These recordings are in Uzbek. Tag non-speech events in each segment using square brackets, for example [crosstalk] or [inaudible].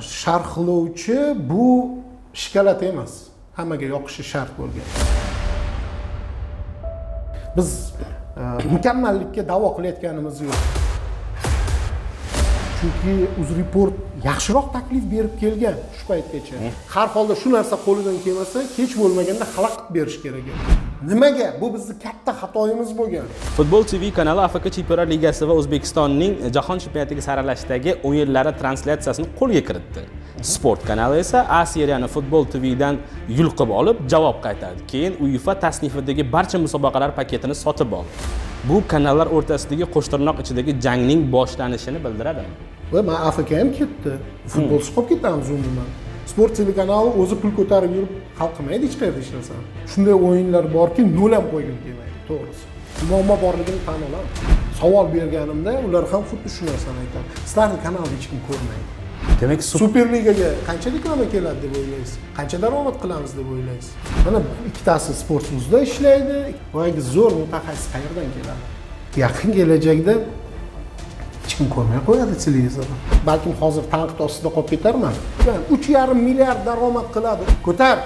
sharhlovchi bu shikolat emas. Hammaga yoqishi shart bo'lgan. Biz e, mukammallikka da'vo qilayotganimiz yo'q. Chunki uzreport yaxshiroq taklif berib kelgan shu paytgacha. Har holda shu narsa qo'lidan kelmasa kech bo'lmaganda xalaqit berish kerak. edi nimaga? Bu bizni katta xatoyimiz bo'lgan. Futbol tv kanali afk chempionlar ligasi va o'zbekistonning jahon chempionatiga saralashdagi o'yinlari translyatsiyasini qo'lga kiritdi. Sport kanali esa a seriyani futbol tvdan yulqib olib javob qaytardi. Keyin uefa tasnifidagi barcha musobaqalar paketini sotib oldi. Bu kanallar o'rtasidagi qo'shtirnoq ichidagi jangning boshlanishini bildiradimi man afk ham ketdi. Futbolsiz qolib ketamiz umuman sport telekanali o'zi pul ko'tarib yurib hal qilmaydi hech qayerda hech narsani shunday o'yinlar borki nol ham qo'ygim kelmaydi to'g'risi. Muammo borligini tan olaman. Savol berganimda ular ham xuddi shu narsani aytadi. Sizlarni kanalni hech kim ko'rmaydi. Demak sup- superligaga qancha reklama keladi deb o'ylaysiz? Qancha daromad qilamiz deb o'ylaysiz? Mana ikkitasi sportsuzda ishlaydi. Boyagi zo'r mutaxassis qayerdan keladi? Yaqin kelajakda hech kim ko'rmay qo'yadi televizorni balkim hozir tanqid ostida qolib ketarman. Uch yarim milliard daromad qiladi. Ko'tar.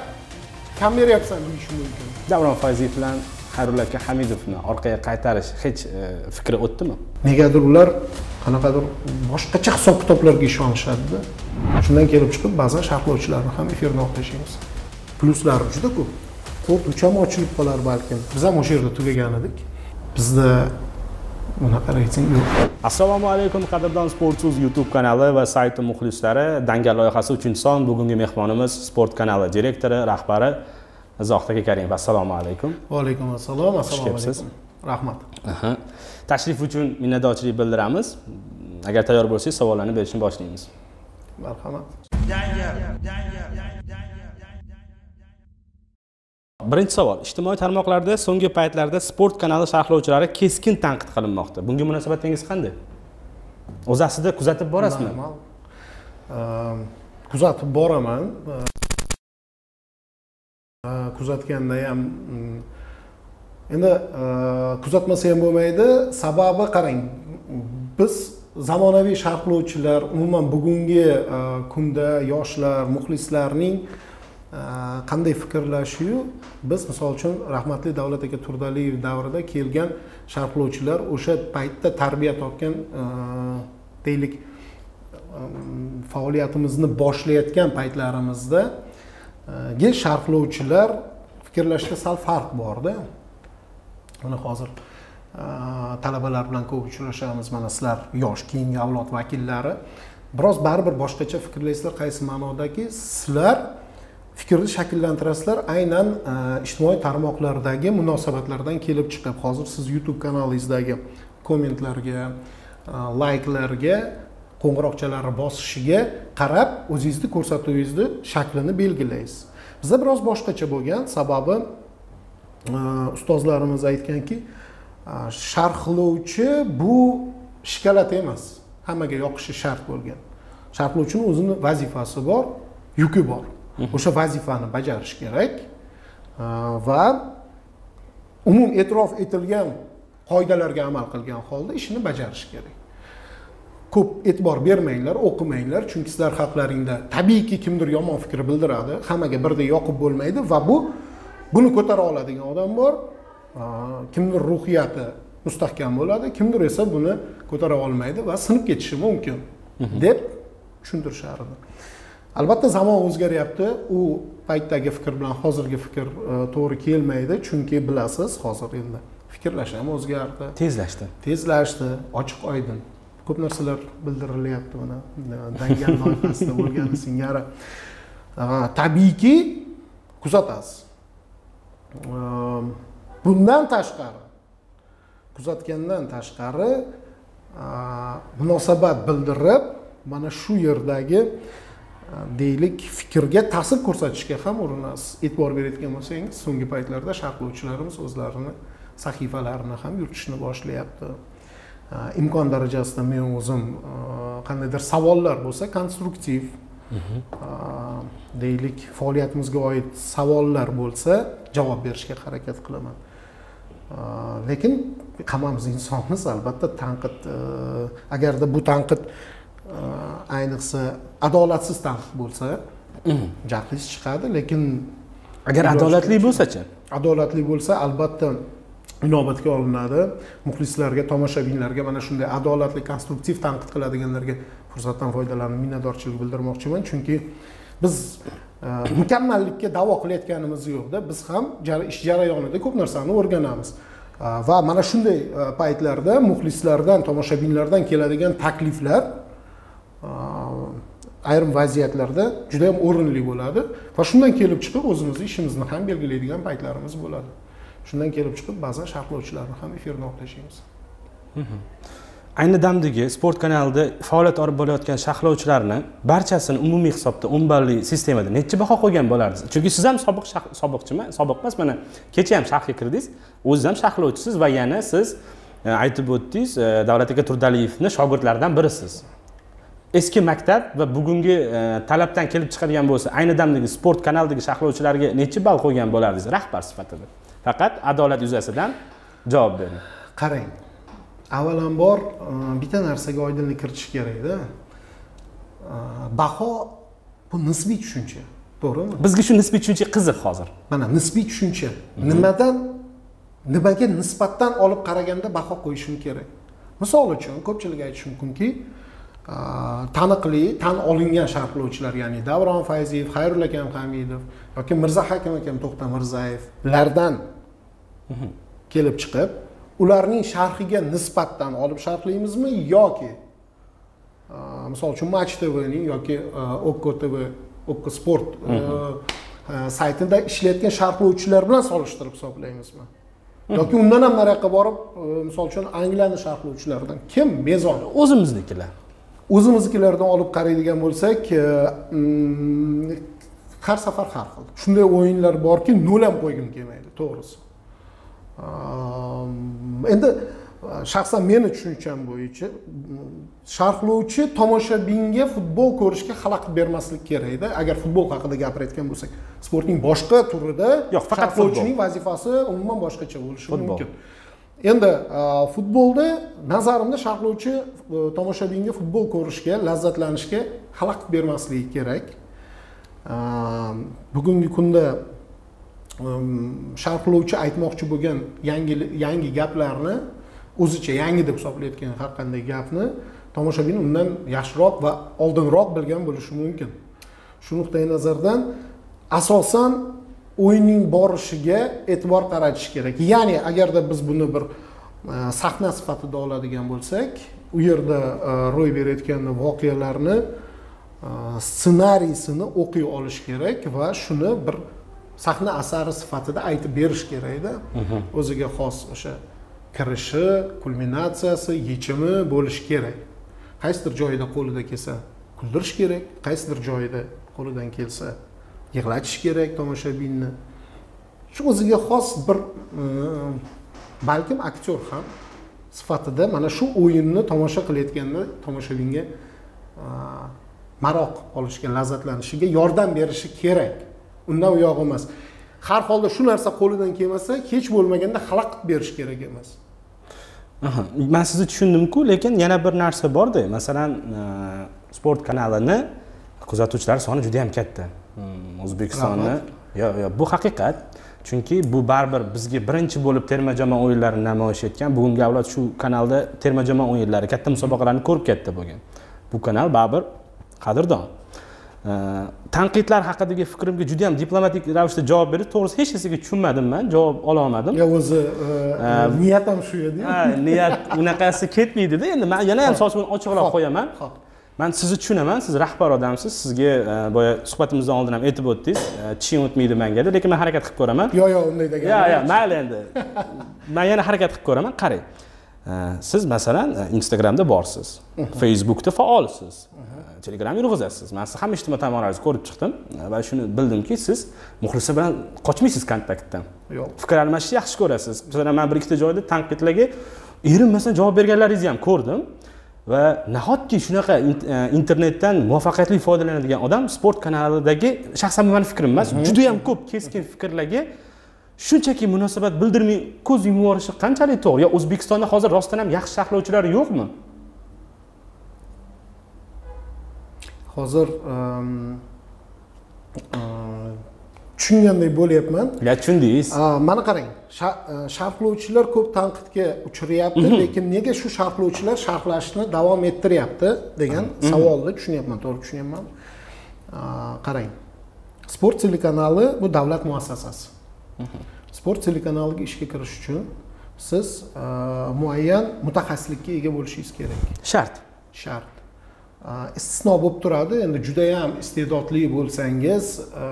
Kam beryapsan deyishi mumkin. Davron fayziyev bilan xayrullo aka hamidovni orqaga qaytarish hech e, fikri o'tdimi? Negadir ular qanaqadir boshqacha hisob kitoblarga ishonishadida. Shundan kelib chiqib ba'zan sharhlovchilarni ham efirdan olib tashlaymiz plyuslari juda ko'p. To'rt ham ochilib qolar balkim. Biz ham o'sha yerda tugagan edik. Bizda unaqa reyting yo'q. Assalomu alaykum qadrdon sportso'z youtube kanali va sayti muxlislari. Dangal loyihasi uchinchi son. Bugungi mehmonimiz sport kanali direktori rahbari izoh aka karimov assalomu alaykum. Va alaykum assalom. Assalomu kelibsiz. alaykum rahmat. Aha. tashrif uchun minnatdorchilik bildiramiz. Agar tayyor bo'lsangiz savollarni berishni boshlaymiz. Marhamat birinchi savol. Ijtimoiy tarmoqlarda so'nggi paytlarda sport kanali sharhlovchilari keskin tanqid qilinmoqda. Bunga munosabatingiz qanday? O'z aslida kuzatib borasizmi? Normal. Ehm, kuzatib boraman. Ehm, ehm, kuzatganda ham mm, endi kuzatmasa ham bo'lmaydi. Sababi qarang biz zamonaviy sharhlovchilar umuman bugungi kunda yoshlar muxlislarning qanday fikrlashiyu? Biz misol uchun rahmatli davlat aka turdaliyev davrida kelgan sharhlovchilar o'sha paytda tarbiya topgan e, deylik e, faoliyatimizni boshlayotgan paytlarimizda e, sharhlovchilar fikrlashda sal farq borda. Mana hozir talabalar bilan ko'p uchrashamiz mana sizlar yosh keyingi avlod vakillari. Biroz baribir boshqacha fikrlaysizlar qaysi ma'nodaki? Sizlar fikrni shakllantirasizlar. Aynan e, ijtimoiy tarmoqlardagi munosabatlardan kelib chiqib hozir siz youtube kanalingizdagi kommentlarga e, layklarga qo'ng'iroqchalarni bosishiga qarab o'zingizni ko'rsatuvingizni shaklini belgilaysiz. Bizda biroz boshqacha bo'lgan sababi e, ustozlarimiz aytganki sharhlovchi bu shikolat emas. Hammaga yoqishi shart bo'lgan. Sharhlovchini o'zini vazifasi bor yuki bor. O'sha vazifani bajarish kerak. Va umum e'tirof etilgan qoidalarga amal qilgan holda ishini bajarish kerak. Ko'p e'tibor bermanglar o'qimanglar chunki sizlar haqlaringda tabiiyki kimdir yomon fikr bildiradi hammaga birdek yoqib bo'lmaydi va bu buni ko'tara oladigan odam bor. Kimdir ruhiyati mustahkam bo'ladi kimdir esa buni ko'tara olmaydi va sinib ketishi mumkin deb tushuntirishar edi albatta zamon o'zgaryapti. U paytdagi fikr bilan hozirgi fikr e, to'g'ri kelmaydi. Chunki bilasiz hozir endi fikrlash ham o'zgardi. Tezlashdi. Tezlashdi ochiq oydin. Ko'p narsalar bildirilyapti mana dangal loyihasida bo'lgani [laughs] singari. Ah, tabiiyki kuzatasiz. Bundan tashqari kuzatgandan tashqari munosabat bildirib mana shu yerdagi deylik fikrga ta'sir ko'rsatishga ham urinasiz. E'tibor berayotgan bo'lsangiz so'nggi paytlarda sharhlovchilarimiz o'zlarini sahifalarini ham yuritishni boshlayapti. Imkon darajasida men o'zim qandaydir savollar bo'lsa konstruktiv. Uh, deylik faoliyatimizga oid savollar bo'lsa javob berishga harakat qilaman. Lekin hammamiz insonmiz albatta tanqid agarda bu tanqid ayniqsa adolatsiz tanqid bo'lsa jahlingiz chiqadi lekin agar adolatli bo'lsachi? Adolatli bo'lsa albatta inobatga olinadi. Muxlislarga tomoshabinlarga mana shunday adolatli konstruktiv tanqid qiladiganlarga fursatdan foydalanib minnatdorchilik bildirmoqchiman. Chunki biz e, mukammallikka da'vo qilayotganimiz yo'qda biz ham ish jarayonida ko'p narsani o'rganamiz. E, va mana shunday e, paytlarda muxlislardan tomoshabinlardan keladigan takliflar ayrim vaziyatlarda juda yam o'rinli bo'ladi va shundan kelib chiqib o'zimizni ishimizni ham belgilaydigan paytlarimiz bo'ladi. Shundan kelib chiqib ba'zan sharhlovchilarni ham efirdan olib tashlaymiz mhm. ayni damdagi sport kanalida faoliyat olib borayotgan sharhlovchilarni barchasini umumiy hisobda o'n balli sistemada necha baho qo'ygan bo'lardingiz? Chunki siz ham sobiq shah- sobiqchimi? Sobiq emas mana kecha ham sharhga kirdingiz. O'ziz ham sharhlovchisiz va yana siz e, aytib o'tdingiz e, davlat aka turdaliyevni shogirdlaridan birisiz. Eski maktab va bugungi e, talabdan kelib chiqadigan bo'lsa ayni damdagi sport kanalidagi sharhlovchilarga nechi ball qo'ygan bo'lardingiz? Rahbar sifatida. Faqat adolat yuzasidan javob bering. Qarang avvalambor e, bitta narsaga oydinlik kiritish kerakda E, baho bu nisbiy tushuncha to'g'rimi? Bizga shu nisbiy tushuncha qiziq hozir. Mana nisbiy tushuncha. Nimadan nimaga nisbatan olib qaraganda baho qo'yishim kerak? Misol uchun ko'pchilik aytishi mumkinki taniqli tan olingan sharhlovchilar ya'ni davron fayziyev xayrullo akam hamidov yoki mirzahakim akam to'xta mirzayevlardan kelib chiqib ularning sharhiga nisbatan olib sharhlaymizmi yoki misol uchun match tvning yoki okko tv okko sport e, saytida ishlayotgan sharhlovchilar bilan solishtirib hisoblaymizmi? Yoki undan ham nariyoqqa borib misol uchun angliyani sharhlovchilaridan kim? Mezon. O'zimiznikilar o'zimiznikilardan olib qaraydigan bo'lsak e, mm, har safar har xil. Shunday o'yinlar borki nol ham qo'ygim kelmaydi to'g'risi. Ehm, endi shaxsan meni tushuncham bo'yicha mm, sharhlovchi tomoshabinga futbol ko'rishga xalaqit bermaslik kerakda agar futbol haqida gapirayotgan bo'lsak sportning boshqa turida Yo'q, faqat sharhlovchining vazifasi umuman boshqacha bo'lishi mumkin endi e, futbolda nazarimda sharhlovchi e, tomoshabinga futbol ko'rishga lazzatlanishga xalaqit bermasligi kerak. E, bugungi kunda sharhlovchi aytmoqchi bo'lgan yangi yangi gaplarni o'zicha yangi deb hisoblayotgan har qanday gapni tomoshabin undan yaxshiroq va oldinroq bilgan bo'lishi mumkin. Shu nuqtai nazardan asosan o'yinning borishiga e'tibor qaratish kerak. Ya'ni agarda biz buni bir e, sahna sifatida oladigan bo'lsak u yerda e, ro'y berayotgan voqealarni e, ssenariysini o'qiy olish kerak va shuni bir sahna asari sifatida aytib berish kerakda o'ziga xos o'sha kirishi kulminatsiyasi yechimi bo'lishi kerak. Qaysidir joyida qo'lida kelsa kuldirish kerak qaysidir joyida qo'lidan kelsa yig'latish kerak tomoshabinni. Shu o'ziga xos bir e, balkim aktyor ham sifatida mana shu o'yinni tomosha qilayotganda tomoshabinga e, maroq olishga lazzatlanishiga yordam berishi kerak. Undan u yoq emas. Har holda shu narsa qo'lidan kelmasa hech bo'lmaganda xalaqit berish kerak emas. Aha, man sizni tushundimku lekin yana bir narsa borda. Masalan e, sport kanalini kuzatuvchilar soni juda yam katta hmm. O'zbekistonni. Yo'q yo'q bu haqiqat. Chunki bu baribir bizga birinchi bo'lib terma jamoa o'yinlarini namoyish etgan bugungi avlod shu kanalda terma jamoa o'yinlari katta musobaqalarni ko'rib katta bo'lgan bu kanal baribir qadrdon. Tanqidlar haqidagi fikrimga juda yam diplomatik ravishda javob berdi. To'g'risi hech narsaga tushunmadim man javob ololmadim yo o'zi e, niyat ham shu edi. niyat unaqasi ketmaydida. Endi man yana ham sochimni ochiqroq qo'yaman. Man sizni tushunaman siz rahbar odamsiz. Sizga e, boya suhbatimizdan oldin ham aytib o'tdingiz. E, tishing o'tmaydi manga deb lekin man harakat qilib ko'raman. Yo yo unday degan yo yo mayli endi. Man yana harakat qilib ko'raman. Qarang. E, siz masalan e, instagramda borsiz. Facebookda faolsiz. E, telegram yurg'izasiz man sizni hamma ijtimoiy tarmoqlaringizni ko'rib chiqdim. E, va shuni bildimki siz muxlislar bilan qochmaysiz kontaktdan. Yo'q. Fikr almashishni yaxshi ko'rasiz. Masalan man bir ikkita joyda tanqidlarga erinmasdan javob berganlaringizni ham ko'rdim va nahotki shunaqa e, internetdan muvaffaqiyatli foydalanadigan odam sport kanalidagi shaxsan mani fikrim emas juda yam ko'p keskin fikrlarga shunchaki munosabat bildirmay ko'z yumib yuborishi qanchalik to'g'ri? Yo o'zbekistonda hozir rostdan ham yaxshi sharhlovchilar yo'qmi? Hozir tushungandek bo'lyapman. Ya tushundingiz? Mana qarang e, sharhlovchilar ko'p tanqidga uchrayapti lekin nega shu sharhlovchilar sharhlashni davom ettiryapti degan savolni tushunyapman to'g'ri tushunyapman. Qarang sport telekanali bu davlat muassasasi. Sport telekanaliga ishga kirish uchun siz e, muayyan mutaxassislikka ega bo'lishingiz kerak. Shart. Shart istisno bo'lib turadi. Endi judayam iste'dodli bo'lsangiz a,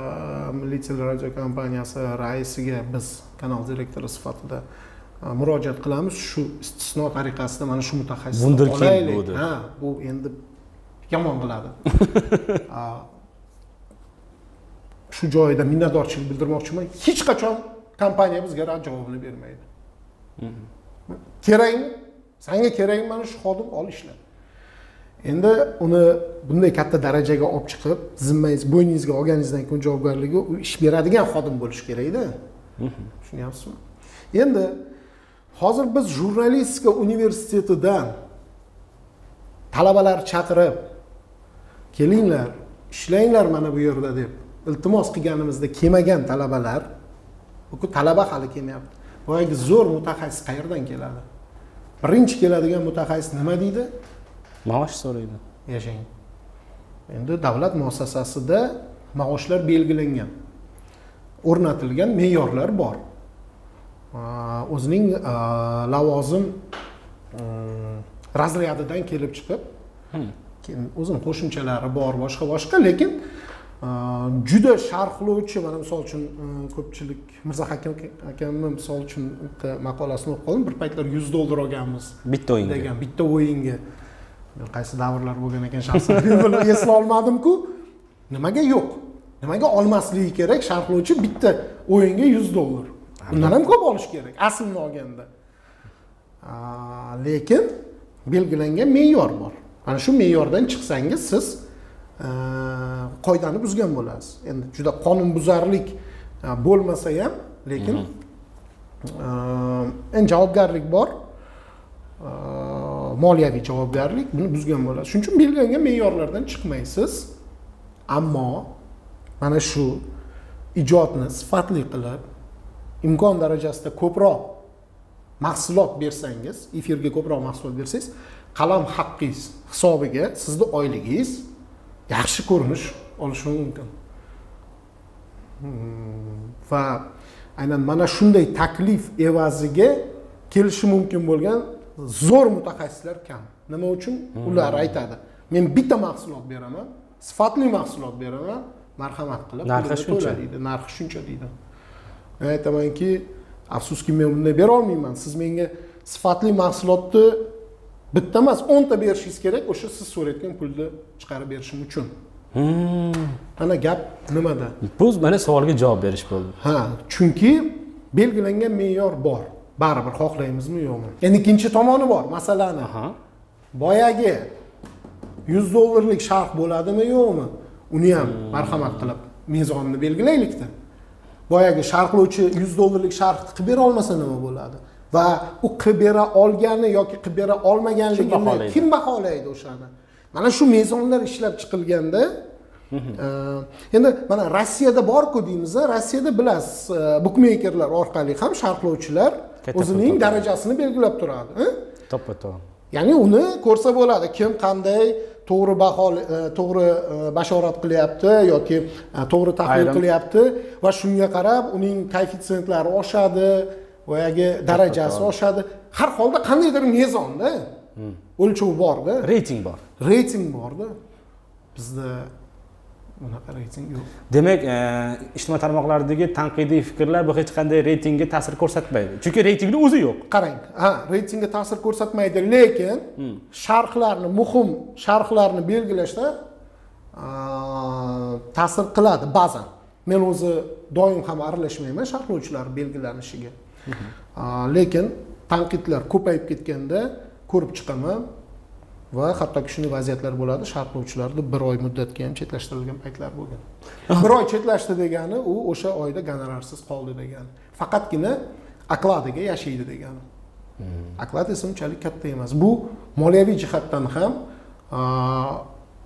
milliy teleradio kompaniyasi raisiga biz kanal direktori sifatida a, murojaat qilamiz. Shu istisno tariqasida mana shu mutaxassisni olaylik. ha bu endi yomon qiladi. [laughs] Shu joyida minnatdorchilik bildirmoqchiman. Hech qachon kompaniya bizga rad javobini bermaydi. Kerakmi sanga kerakmi mana shu xodim ol ishla endi uni bunday katta darajaga olib chiqib zimmangiz bo'yningizga olganingizdan keyin javobgarligi u ish beradigan xodim bo'lishi kerakda. Tushunyapsizmi? Endi hozir biz jurnalistika universitetidan talabalar chaqirib kelinglar ishlanglar mana bu yerda deb iltimos qilganimizda kelmagan talabalar talaba hali kelmayapti. Boyagi zo'r mutaxassis qayerdan keladi? Birinchi keladigan mutaxassis nima deydi maosh so'raydi. Yashang. Endi davlat muassasasida maoshlar belgilangan. O'rnatilgan me'yorlar bor. O'zining lavozim razryadidan kelib chiqib keyin o'zini qo'shimchalari bor boshqa boshqa lekin juda sharhlovchi mana misol uchun ko'pchilik mirzahakim akamni misol uchun bitta maqolasini o'qib qoldim bir paytlar yuz dollar olganmiz bitta o'yinga. degan bitta o'yinga Men qaysi davrlar bo'lgan ekan shaxsan? Buni eslay olmadim-ku nimaga yo'q? Nimaga olmasligi kerak? Sharhlovchi bitta o'yinga yuz dollar. Undan ham ko'p olish kerak aslini olganda. Lekin belgilangan me'yor bor. Mana shu me'yordan chiqsangiz siz qoidani buzgan bo'lasiz. Endi juda qonunbuzarlik bo'lmasa ham lekin aa, endi javobgarlik bor moliyaviy javobgarlik buni buzgan bo'lasiz shuning uchun belgilangan me'yorlardan chiqmaysiz. Ammo mana shu ijodni sifatli qilib imkon darajasida ko'proq mahsulot bersangiz efirga ko'proq mahsulot bersangiz qalam haqqingiz hisobiga sizni oyligingiz yaxshi ko'rinish olishi mumkin. Hmm. Va aynan mana shunday taklif evaziga kelishi mumkin bo'lgan zo'r mutaxassislar kam. Nima uchun? Ular aytadi. Men bitta mahsulot beraman sifatli mahsulot beraman marhamat qilib Narxi shuncha. deydi. Narxi shuncha deydi. Men aytamanki afsuski men bunday berolmayman. Siz menga sifatli mahsulotni bitta emas o'nta berishingiz kerak o'sha siz so'rayotgan pulni chiqarib berishim uchun. Hmm. ana gap nimada? Bu mana savolga javob berish bo'ldi. Ha chunki belgilangan me'yor bor baribir xohlaymizmi yo'qmi? Endi ikkinchi tomoni bor masalani. Boyagi yuz dollarlik sharh bo'ladimi yo'qmi? Uni ham marhamat qilib mezonini belgilaylikda. Boyagi sharhlovchi yuz dollarlik sharh qilib bera olmasa nima bo'ladi? Va u qilib bera olgani yoki qilib bera olmaganligini kim baholaydi? o'shani? Mana shu mezonlar ishlab chiqilganda e, endi mana rossiyada borku deymiz rossiyada bilasiz e, bukmeykerlar orqali ham sharhlovchilar o'zining darajasini belgilab turadi to'ppa to'g'ri ya'ni uni ko'rsa bo'ladi kim qanday to'g'ri baho e, to'g'ri e, bashorat qilyapti yoki e, to'g'ri tahlil qilyapti va shunga qarab uning koeffitsentlari oshadi boyagi darajasi oshadi. Har holda qandaydir mezonda o'lchov borda. Reyting bor. Reyting borda. Bizda unaqa reyting yo'q. Demak e, ijtimoiy tarmoqlardagi tanqidiy fikrlar bu hech qanday reytingga ta'sir ko'rsatmaydi. Chunki reytingni o'zi yo'q. Qarang ha reytingga ta'sir ko'rsatmaydi lekin sharhlarni muhim sharhlarni belgilashda aa, ta'sir qiladi ba'zan. Men o'zi doim ham aralashmayman sharhlovchilar belgilanishiga. Aa, lekin tanqidlar ko'payib ketganda ko'rib chiqaman va hattoki shunday vaziyatlar bo'ladi. Sharhlovchilarni bir oy muddatga ham chetlashtirilgan paytlar bo'lgan. Bir oy chetlashdi degani u o'sha oyda gonorarsiz qoldi degani. Faqatgina okladiga yashaydi degani. Oklad esa unchalik katta emas. Bu moliyaviy jihatdan ham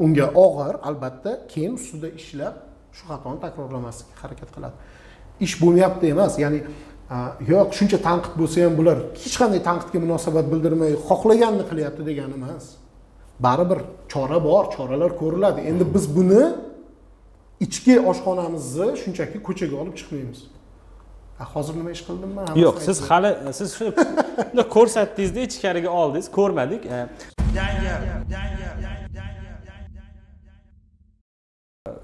unga og'ir albatta keyin ustida ishlab shu xatoni takrorlamaslikka harakat qiladi. Ish bo'lmayapti emas ya'ni yo'q shuncha tanqid bo'lsa ham bular hech qanday tanqidga munosabat bildirmay xohlaganini qilyapti degani emas baribir chora bor choralar ko'riladi. Endi biz buni ichki oshxonamizni shunchaki ko'chaga olib chiqmaymiz. Hozir nima ish qildim man yo'q siz hali siz shu ko'rsatdingizda ichkariga oldingiz ko'rmadik.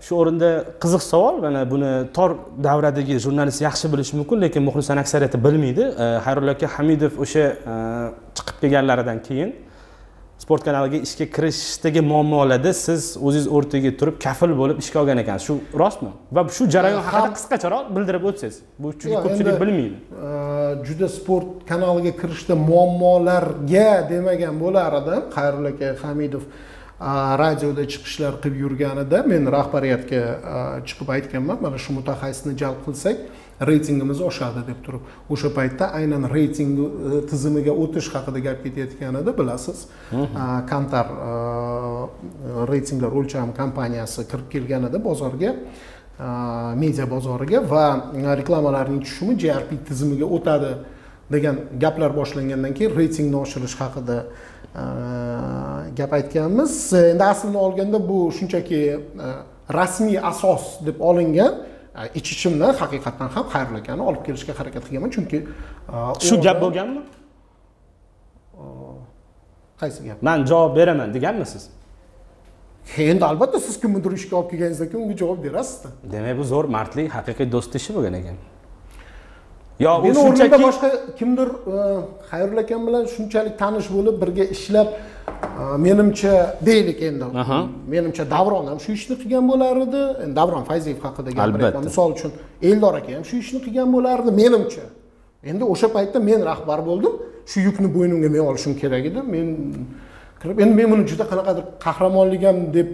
Shu o'rinda qiziq savol mana buni tor davradagi jurnalist yaxshi bilishi mumkin lekin muxlislarni aksariyati bilmaydi. Xayrulla aka hamidov o'sha chiqib kelganlaridan keyin sport kanaliga ishga kirishdagi muammolarda siz o'zingiz o'rtaga turib kafil bo'lib ishga olgan ekansiz. Shu rostmi? Va shu jarayon haqida qisqacharoq bildirib o'tsangiz bu chunki ko'pchilik bilmaydi. juda sport kanaliga kirishda muammolarga demagan bo'lar edim. Xayrulla aka hamidov radioda chiqishlar qilib yurganida men rahbariyatga chiqib aytganman. Mana shu mutaxassisni jalb qilsak reytingimiz oshadi deb turib o'sha paytda aynan reyting tizimiga o'tish haqida gap ketayotgan edi bilasiz kantar reytinglar o'lcham kompaniyasi kirib kelgan edi bozorga media bozoriga va reklamalarning tushumi grp tizimiga o'tadi degan gaplar boshlangandan keyin reytingni oshirish haqida gap aytganmiz. Endi aslini olganda bu shunchaki rasmiy asos deb olingan ich ichimdan haqiqatdan ham xayrli akani olib kelishga harakat qilganman. Chunki shu gap bo'lganmi? Qaysi gap? Man javob beraman deganmisiz endi albatta siz kimnidir ishga olib kelganingizdan keyin unga javob berasizda. Demak bu zo'r mardlik haqiqiy do'st ishi bo'lgan ekan yo meni o'rnimda boshqa kimdir xayrulla akam bilan shunchalik tanish bo'lib birga ishlab menimcha deylik endi. Menimcha davron ham shu ishni qilgan bo'lar edi davron fayziyev haqida gapiryapman misol uchun eldor aka ham shu ishni qilgan bo'lardi menimcha. Endi o'sha paytda men rahbar bo'ldim. Shu yukni bo'ynimga men olishim kerak edi. Men kirib endi men buni juda qanaqadir qahramonlik ham deb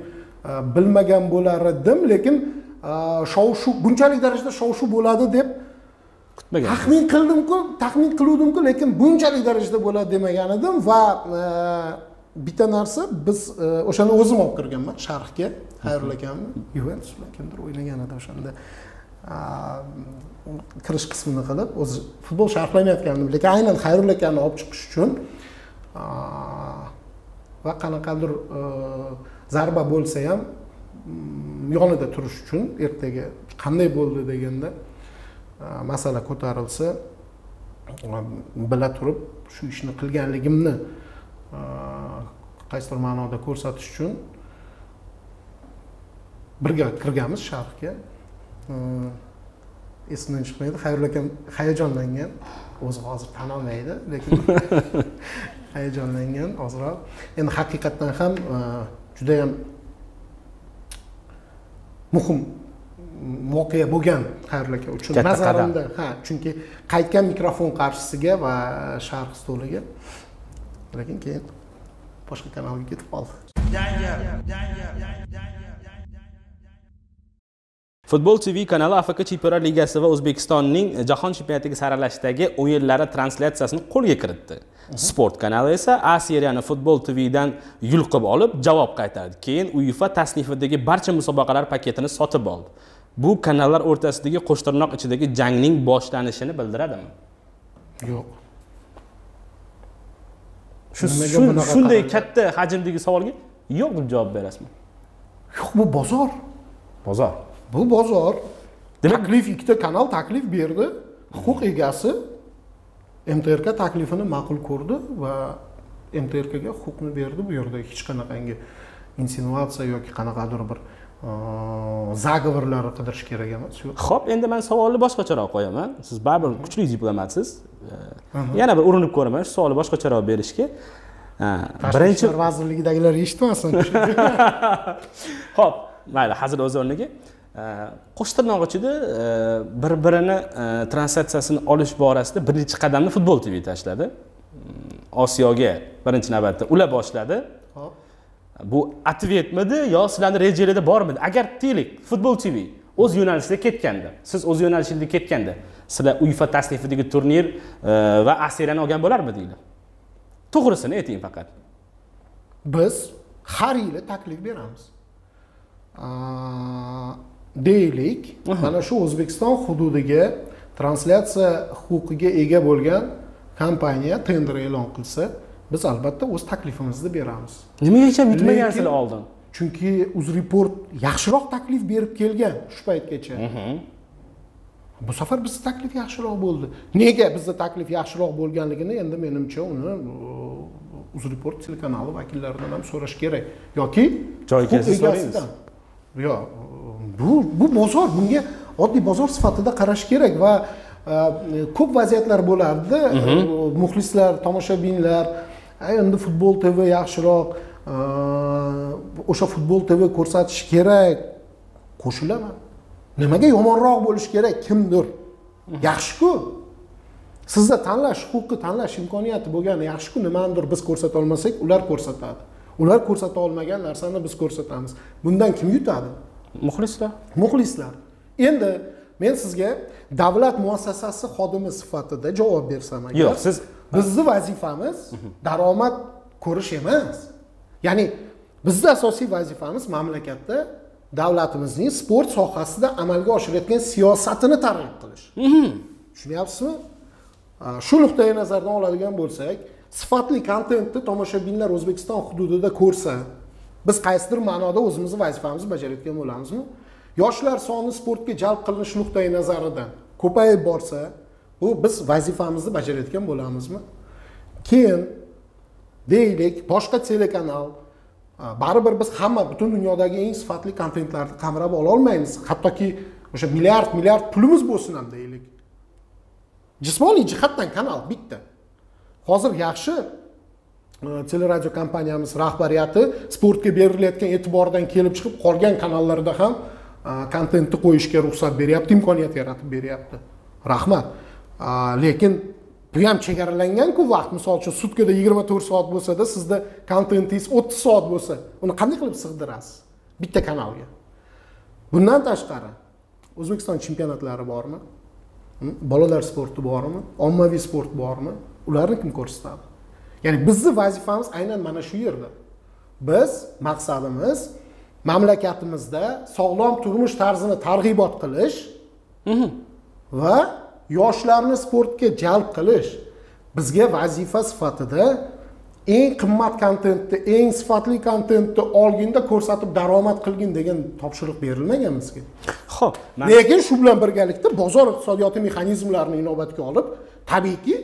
e, bilmagan bo'lar edim lekin e, shov shuv bunchalik darajada shov shuv bo'ladi deb kutmagan taxmin qildimku taxmin qiluvdimku lekin bunchalik darajada bo'ladi demagan edim va e, bitta narsa biz e, o'shani o'zim olib kirganman sharhga. Xayrul akamni yuventus bilan kimdir o'ynagan edi o'shanda. Kirish qismini qilib o'zi futbol sharhlamayotgandim lekin aynan xayrul akani olib chiqish uchun va qanaqadir e, zarba bo'lsa ham yonida turish uchun ertaga qanday bo'ldi deganda masala ko'tarilsa a, bila turib shu ishni qilganligimni a, qaysidir ma'noda ko'rsatish uchun birga kirganmiz sharhga. Esimdan chiqmaydi. Xayrulla akam hayajonlangan. O'zi hozir tan olmaydi lekin [laughs] hayajonlangan ozroq. Endi haqiqatdan ham a, judayam muhim voqea bo'lgan xayrulla aka uchun. Nazarimda ha chunki qaytgan mikrofon qarshisiga va sharh stoliga. Lekin keyin boshqa kanalga ketib qoldi. Futbol tv kanali afk chempionlar ligasi va o'zbekistonning jahon chempionatiga saralashdagi o'yinlari translyatsiyasini qo'lga kiritdi. Sport kanali esa a seriyani futbol tvdan yulqib olib javob qaytardi. Keyin uefa tasnifidagi barcha musobaqalar paketini sotib oldi bu kanallar o'rtasidagi qo'shtirnoq ichidagi jangning boshlanishini bildiradimi? Yo'q. Shu shunday katta hajmdagi savolga yo'q deb javob berasizmi? Yo'q bu bozor. Bozor. Bu bozor. Demak- taklif ikkita kanal taklif berdi. Huquq egasi mtrk taklifini ma'qul ko'rdi va mtrkga huquqni berdi bu yerda. Hech qanaqangi insinuatsiya yoki qanaqadir bir e, zagovorlar qidirish kerak emas ho'p endi man savolni boshqacharoq qo'yaman. Siz baribir kuchli diplomatsiz yana bir urinib ko'raman. Shu savolni boshqacharoq berishga. Birinchi ishlar vazirligidagilar eshitmasin. [laughs] Ho'p mayli hazil o'z o'rniga. E, qo'sh tirnoq ichida e, bir birini e, translyatsiyasini olish borasida birinchi qadamni futbol tv tashladi Mm, osiyoga birinchi navbatda ular boshladi. Bu otvetmidi yo sizlarni rejanglarda bormidi? Agar deylik futbol tv o'z yo'nalishida ketganda siz o'z yo'nalishingizda ketganda sizlar uefa tasnifidagi turnir e, va a seriyani olgan bo'larmidinglar to'g'risini ayting faqat. Biz har yili taklif beramiz. Deylik mana shu o'zbekiston hududiga translyatsiya huquqiga ega bo'lgan kompaniya tender e'lon qilsa biz albatta o'z taklifimizni beramiz. Nimaga yechib yutmagansizlar Lekin- oldin? Chunki uzreport yaxshiroq taklif berib kelgan shu paytgacha. Bu safar bizni taklif yaxshiroq bo'ldi. Nega bizni taklif yaxshiroq bo'lganligini endi menimcha uni uzreport telekanali vakillaridan ham so'rash kerak. Yoki so'raymiz. egasidan. yo'q bu bu bozor bunga oddiy bozor sifatida qarash kerak va uh, ko'p vaziyatlar bo'lardida uh, muxlislar tomoshabinlar "Ay, endi futbol tv yaxshiroq uh, o'sha futbol tv ko'rsatish kerak. Qo'shilaman nimaga yomonroq bo'lishi kerak? Kimdir. Yaxshiku. Sizda tanlash huquqi tanlash imkoniyati bo'lgani yaxshiku. Nimanidir biz ko'rsata olmasak ular ko'rsatadi. Ular ko'rsata olmagan narsani biz ko'rsatamiz. Bundan kim yutadi? Muxlislar. Muxlislar. Endi men sizga davlat muassasasi xodimi sifatida javob bersam agar Yo'q, siz- bizni vazifamiz daromad ko'rish emas. Ya'ni bizni asosiy vazifamiz mamlakatda davlatimizning sport sohasida amalga oshirayotgan siyosatini targ'ib qilish. Tushunyapsizmi? A, shu nuqtai nazardan oladigan bo'lsak sifatli kontentni tomoshabinlar o'zbekiston hududida ko'rsa biz qaysidir ma'noda o'zimizni vazifamizni bajarayotgan bo'lamizmi? Yoshlar soni sportga jalb qilinish nuqtai nazaridan ko'payib borsa bu biz vazifamizni bajarayotgan bo'lamizmi? Keyin deylik boshqa telekanal baribir biz hamma butun dunyodagi eng sifatli kontentlarni qamrab ololmaymiz. Hattoki o'sha milliard milliard pulimiz bo'lsin ham deylik. Jismoniy jihatdan kanal bitta. Hozir yaxshi teleradio kompaniyamiz rahbariyati sportga berilayotgan e'tibordan kelib chiqib qolgan kanallarda ham kontentni qo'yishga ruxsat beryapti imkoniyat yaratib beryapti. Rahmat. Lekin bu ham chegaralanganku vaqt misol uchun sutkada yigirma to'rt soat bo'lsada sizda kontentingiz o'ttiz soat bo'lsa uni qanday qilib sig'dirasiz? Bitta kanalga. Bundan tashqari o'zbekiston chempionatlari bormi? Hı? bolalar sporti bormi? Ommaviy sport bormi? Ularni kim ko'rsatadi? Ya'ni bizni vazifamiz aynan mana shu yerda. Biz maqsadimiz mamlakatimizda sog'lom turmush tarzini targ'ibot qilish va yoshlarni sportga jalb qilish bizga vazifa sifatida eng qimmat kontentni eng sifatli kontentni olginda ko'rsatib daromad qilgin degan topshiriq berilmagan bizga. Ho'p lekin shu bilan birgalikda bozor iqtisodiyoti mexanizmlarini inobatga olib tabiiyki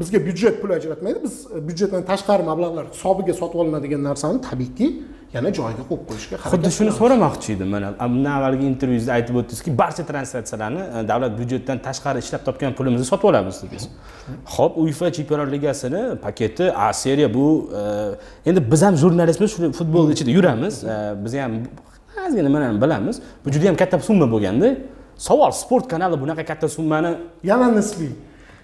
bizga byudjet pul ajratmaydi. Biz byudjetdan tashqari mablag'lar hisobiga sotib olinadigan narsani tabiiyki yana joyiga qo'yib qo'yishga harakat xuddi shuni so'ramoqchi edim. Mana bundan avvalgi intervyuzda aytib o'tdingizki barcha translyatsiyalarni e, davlat byudjetidan tashqari ishlab topgan pulimizni sotib olamiz dedingiz. Ho'p uefa chempionlar ligasini paketi a seriya bu e, endi biz ham jurnalistmiz shu futbol ichida yuramiz. E, biz ham ozgina nimalarni bilamiz. Bu juda yam katta summa bo'lganda savol sport kanali bunaqa katta summani yana nisbiy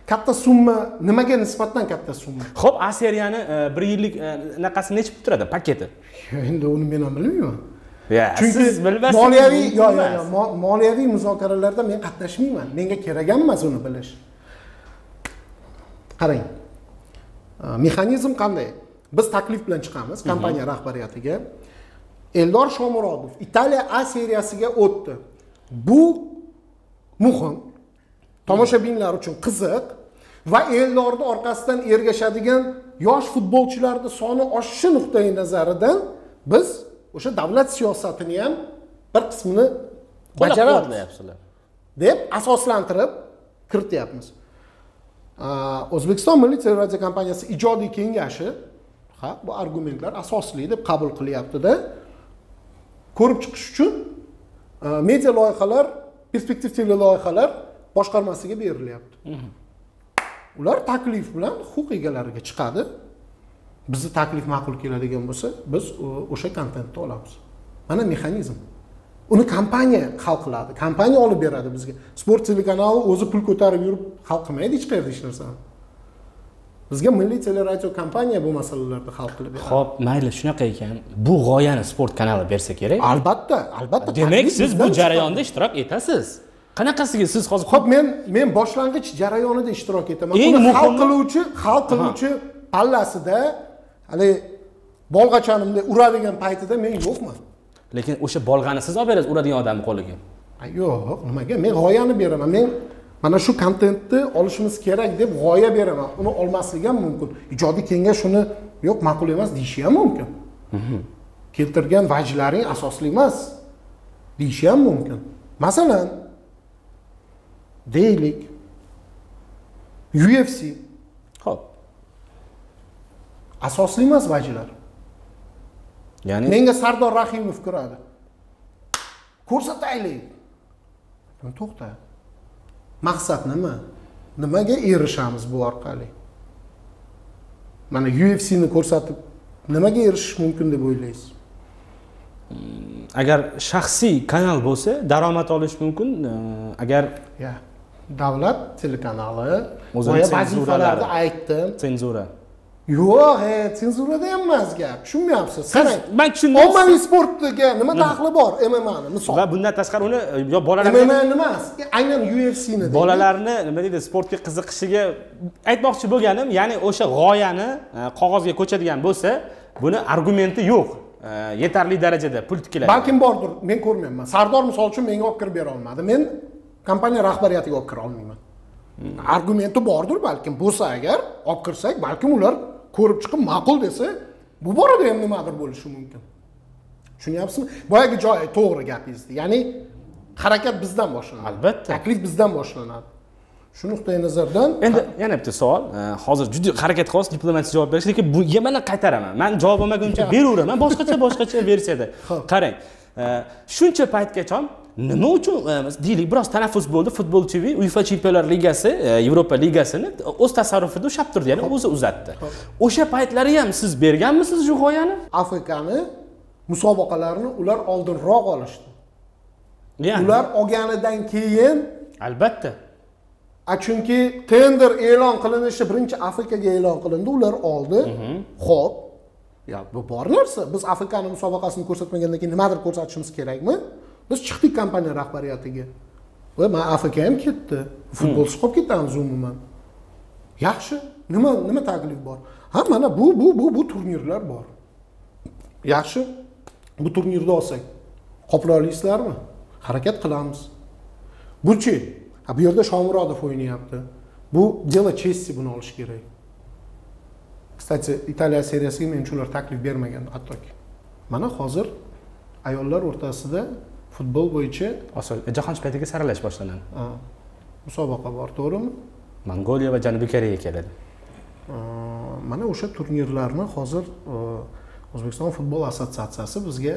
katta summa nimaga nisbatan katta summa? Ho'p a seriyani e, bir yillik e, anaqasi nechi pul turadi paketi? Endi uni men ham bilmayman. Chunki siz bilmasangiz moliyaviy mumkin yo yo emas. yo mo- moliyaviy muzokaralarda men qatnashmayman. Menga kerak ham emas uni bilish. Qarang. A, mexanizm qanday? Biz taklif bilan chiqamiz kompaniya rahbariyatiga. Eldor shomurodov italiya a seriyasiga o'tdi. Bu muhim. Tomoshabinlar uchun qiziq va eldorni orqasidan ergashadigan yosh futbolchilarni soni oshishi nuqtai nazaridan biz o'sha davlat siyosatini ham bir qismini qo'llab-quvvatlayapsizlar deb asoslantirib kirityapmiz. O'zbekiston milliy teleradio kompaniyasi ijodiy kengashi ha bu argumentlar asosli deb qabul qilyaptida. Ko'rib chiqish uchun media loyihalar perspektiv loyihalar boshqarmasiga berilyapti ular taklif bilan huquq egalariga chiqadi. Bizni taklif ma'qul keladigan bo'lsa biz o'sha kontentni olamiz. Mana mexanizm. Uni kompaniya hal qiladi kompaniya olib beradi bizga. Sport telekanali o'zi pul ko'tarib yurib hal qilmaydi hech qayerda hech narsani. Bizga milliy teleradio kompaniya bu masalalarni hal qilib beradi. Xo'p, mayli shunaqa ekan. Bu g'oyani sport kanali bersa kerak. albatta albatta. Demak, siz bu jarayonda ishtirok etasiz. Qanaqasiga siz hozir Xo'p, men men boshlang'ich jarayonida ishtirok etaman. Eng Uni hal qiluvchi, hal qiluvchi pallasida hali bolg'achani bunday uradigan paytida men yo'qman lekin o'sha bolg'ani siz olib berasiz uradigan odamni qo'liga. Yo'q nimaga? Men g'oyani beraman. Men mana shu kontentni olishimiz kerak deb g'oya beraman. Uni olmasligi ham mumkin. Ijodiy kengash uni yo'q ma'qul emas deyishi ham mumkin. Keltirgan vajlaring asosli emas deyishi ham mumkin. Masalan deylik ufc ho'p. Asosli emas vajlar. Ya'ni menga sardor rahimov kiradi. Ko'rsataylik to'xta? Maqsad nima? Nimaga erishamiz bu orqali? Mana ufcni ko'rsatib nimaga erishish mumkin deb o'ylaysiz? Agar shaxsiy kanal bo'lsa daromad olish mumkin. Agar ya davlat telekanali boya vazifalarni aytdim senzura. Yo'q e senzurada ham emas gap. Tushunmayapsiz qarang. man tushundim. Ommaviy sportga nima daxli bor? Mmani misol. Va bundan tashqari uni e, yo bolalar mma emas aynan ufcni bolalarni nima deydi sportga qiziqishiga aytmoqchi bo'lganim ya'ni o'sha g'oyani e, qog'ozga ko'chadigan bo'lsa buni argumenti yo'q. E, yetarli darajada pul tikiladi balkim bordir men ko'rmayapman. Sardor misol uchun menga olib kirib bera olmadi. Men kompaniya rahbariyatiga olib kira olmayman. Argumenti bordir balkim. Bo'lsa agar olib kirsak balkim ular ko'rib chiqib ma'qul desa bu borada ham nimadir bo'lishi mumkin. Tushunyapsizmi? Boyagi joyi to'g'ri gapingizni ya'ni harakat bizdan boshlanadi. Albatta. taklif bizdan boshlanadi. Shu nuqtai nazardan endi yana bitta savol hozir juda harakat qilyapsiz diplomatik javob berish lekin bu yana qaytaraman. Man javob olmaguncha [laughs] beraveraman boshqacha boshqacha versiyada qarang. Shuncha paytgacha nima uchun e, deylik biroz tanaffus bo'ldi. Futbol tv uefa chempionlar ligasi e, yevropa ligasini o'z tasarrufida ushlab turdi ya'ni o'zi uzatdi. O'sha paytlari ham siz berganmisiz shu g'oyani? Afrikani musobaqalarini ular oldinroq olishdi. Ular olganidan keyin albatta. A chunki tender e'lon qilinishi birinchi afrikaga e'lon qilindi ular oldi. Ho'p ya bu bor narsa. Biz afrikani musobaqasini ko'rsatmagandan keyin nimadir ko'rsatishimiz kerakmi biz chiqdik kompaniya rahbariyatiga. Va man afrika ham ketdi. Futbolsiz qolib ketamiz umuman. Yaxshi. Nima nima taklif bor? Ha mana bu bu bu bu turnirlar bor. Yaxshi. Bu turnirni olsak qoplay olasizlarmi harakat qilamiz. Buchi bu yerda shomurodov o'ynayapti. Bu delo chessi buni olishi kerak. Kстати italiya seriyasiga men ular taklif bermagan hattoki. Mana hozir ayollar o'rtasida futbol bo'yicha Osiyo- jahon chempionatiga saralash boshlanadi musobaqa bor to'g'rimi? Mongoliya va janubiy koreya keladi. Mana o'sha turnirlarni hozir a, o'zbekiston futbol assotsiatsiyasi bizga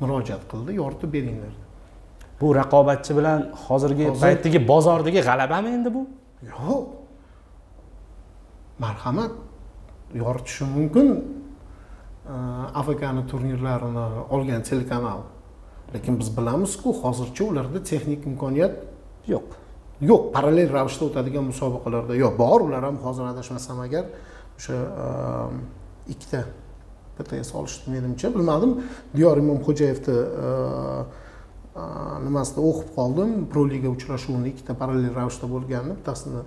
murojaat qildi yoritib beringlar. Bu raqobatchi bilan hozirgi Hozir- paytdagi bozordagi g'alabami endi bu? Yo'q. Marhamat yoritishi mumkin. A, afrikani turnirlarini olgan telekanal lekin biz bilamizku hozircha ularda texnik imkoniyat yo'q. Yo'q. Parallel ravishda o'tadigan musobaqalarda yo'q. Bor ular ham hozir adashmasam agar o'sha ehm, ikkita bts olishdi menimcha. Bilmadim. Diyor imomxo'jayevni ehm, ehm, nimasida o'qib qoldim. Pro liga uchrashuvini ikkita parallel ravishda bo'lganini bittasini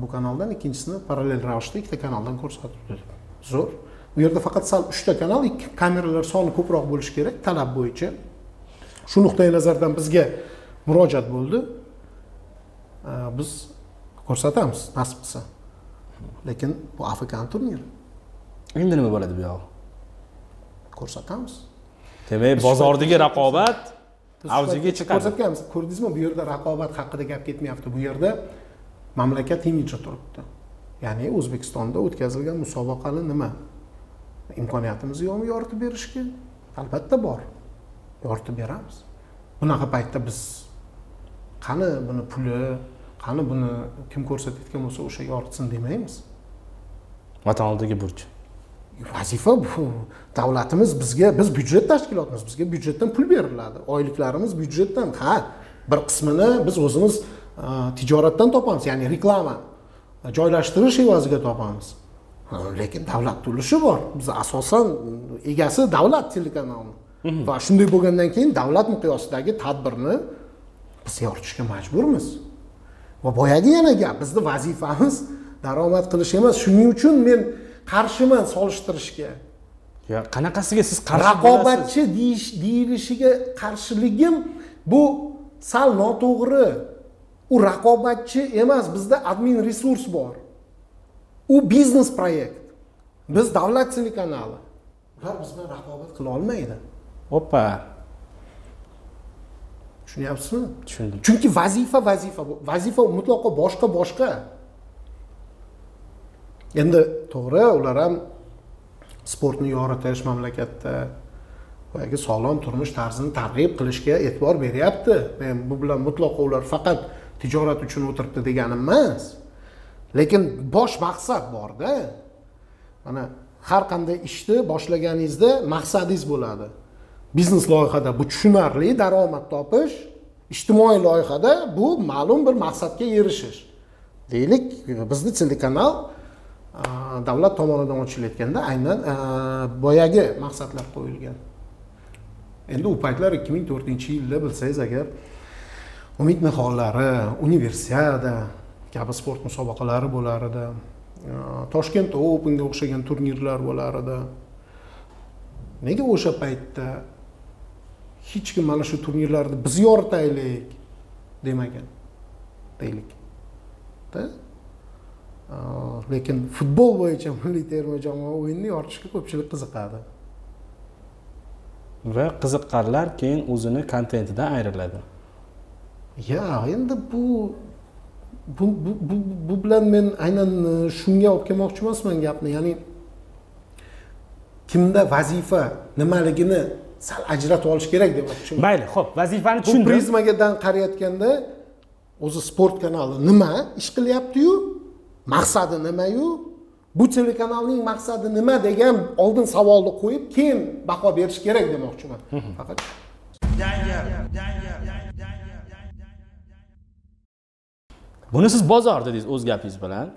bu kanaldan ikkinchisini parallel ravishda ikkita kanaldan ko'rsatibdi zo'r. U yerda faqat sal uchta kanal ikki kameralar soni ko'proq bo'lishi kerak talab bo'yicha shu nuqtai nazardan bizga murojaat bo'ldi. Biz ko'rsatamiz nasib qilsa lekin bu afrikan turniri. Endi nima bo'ladi bu yog'i? Ko'rsatamiz. Demak bozordagi raqobat avjiga chiqadi. ko'rsatganmiz. Ko'rdingizmi bu yerda raqobat haqida gap ketmayapti bu yerda. Mamlakat imidji turibdi. Ya'ni o'zbekistonda o'tkazilgan musobaqani nima? Imkoniyatimiz yo'qmi yoritib berishga? Albatta bor yoritib beramiz. Bunaqa paytda biz qani buni puli qani buni kim ko'rsatayotgan bo'lsa o'sha yoritsin demaymiz. Vatan oldidagi burch. Vazifa bu. Davlatimiz bizga biz byudjet tashkilotimiz bizga byudjetdan pul beriladi. Oyliklarimiz byudjetdan. Ha bir qismini biz o'zimiz a, tijoratdan topamiz ya'ni reklama joylashtirish evaziga topamiz. Lekin davlat ulushi bor. Biz asosan egasi davlat telekanalni va shunday bo'lgandan keyin davlat miqyosidagi tadbirni biz yoritishga majburmiz. Va boyagi yana gap bizni vazifamiz daromad qilish emas. Shuning uchun men qarshiman solishtirishga. Yo qanaqasiga siz qarshi raqobatchi deyish deyilishiga qarshiligim bu sal noto'g'ri. U raqobatchi emas bizda admin resurs bor. U biznes proyekt. Biz davlat telekanali ular biz bilan raqobat qila olmaydi oppa tushunyapsizmi tushundim chunki vazifa vazifa bu vazifa mutlaqo boshqa boshqa endi to'g'ri ular ham sportni yoritish mamlakatda boyagi sog'lom turmush tarzini targ'ib qilishga e'tibor beryapti men bu bilan mutlaqo ular faqat tijorat uchun o'tiribdi deganim emas lekin bosh maqsad borda. Mana har qanday ishni boshlaganingizda maqsadingiz bo'ladi biznes loyihada bu tushunarli daromad topish ijtimoiy loyihada bu ma'lum bir maqsadga erishish. Deylik bizni telekanal davlat tomonidan ochilayotganda aynan boyagi maqsadlar qo'yilgan. Endi u paytlar ikki ming to'rtinchi yilda bilsangiz agar umid nihollari universiada kabi sport musobaqalari bo'lar edi toshkent openga o'xshagan turnirlar bo'lar edi nega o'sha paytda hech kim mana shu turnirlarni biz yoritaylik demagan deylik. Da? Lekin futbol bo'yicha milliy terma jamoa o'yinini yoritishga ko'pchilik qiziqadi. Va qiziqqanlar keyin o'zini kontentidan ayriladi. Ya endi bu bu, bu, bu, bu bilan men aynan e, shunga olib kelmoqchi emasman gapni. Ya'ni kimda vazifa nimaligini sal ajratib olish kerak demoqchiman mayli ho'p vazifani bu tushundim. prizmadan qarayotganda o'zi sport kanali nima ish qilyaptiyu? Maqsadi nimayu? Bu telekanalning maqsadi nima degan oldin savolni qo'yib keyin baho berish kerak demoqchiman. Faqat buni siz bozor dedingiz o'z gapingiz bilan.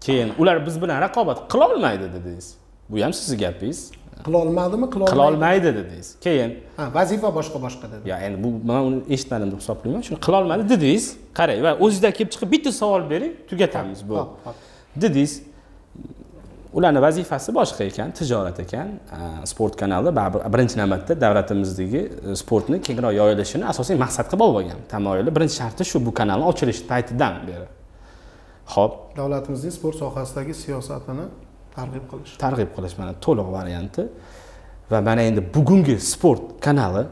Keyin ular biz bilan raqobat qilolmaydi dedingiz. Bu ham sizni gapingiz qilolmadimi? Qilolmaydi dedingiz. Keyin ha vazifa boshqa boshqa dedi. Ya endi bu man uni eshitmadim deb hisoblayman. Shuni qilolmadi dedingiz qarang va o'zingizdan kelib chiqib bitta savol bering tugatamiz bu. Dedingiz ularni vazifasi boshqa ekan tijorat ekan. Sport kanali birinchi navbatda davlatimizdagi e, sportni kengroq yoyilishini asosiy maqsad qilib olgan. Tamoyili birinchi sharti shu bu kanalni ochilish paytidan beri. Ho'p davlatimizning sport sohasidagi siyosatini targ'ib qilish. Targ'ib qilish mana to'liq varianti. Va mana endi bugungi sport kanali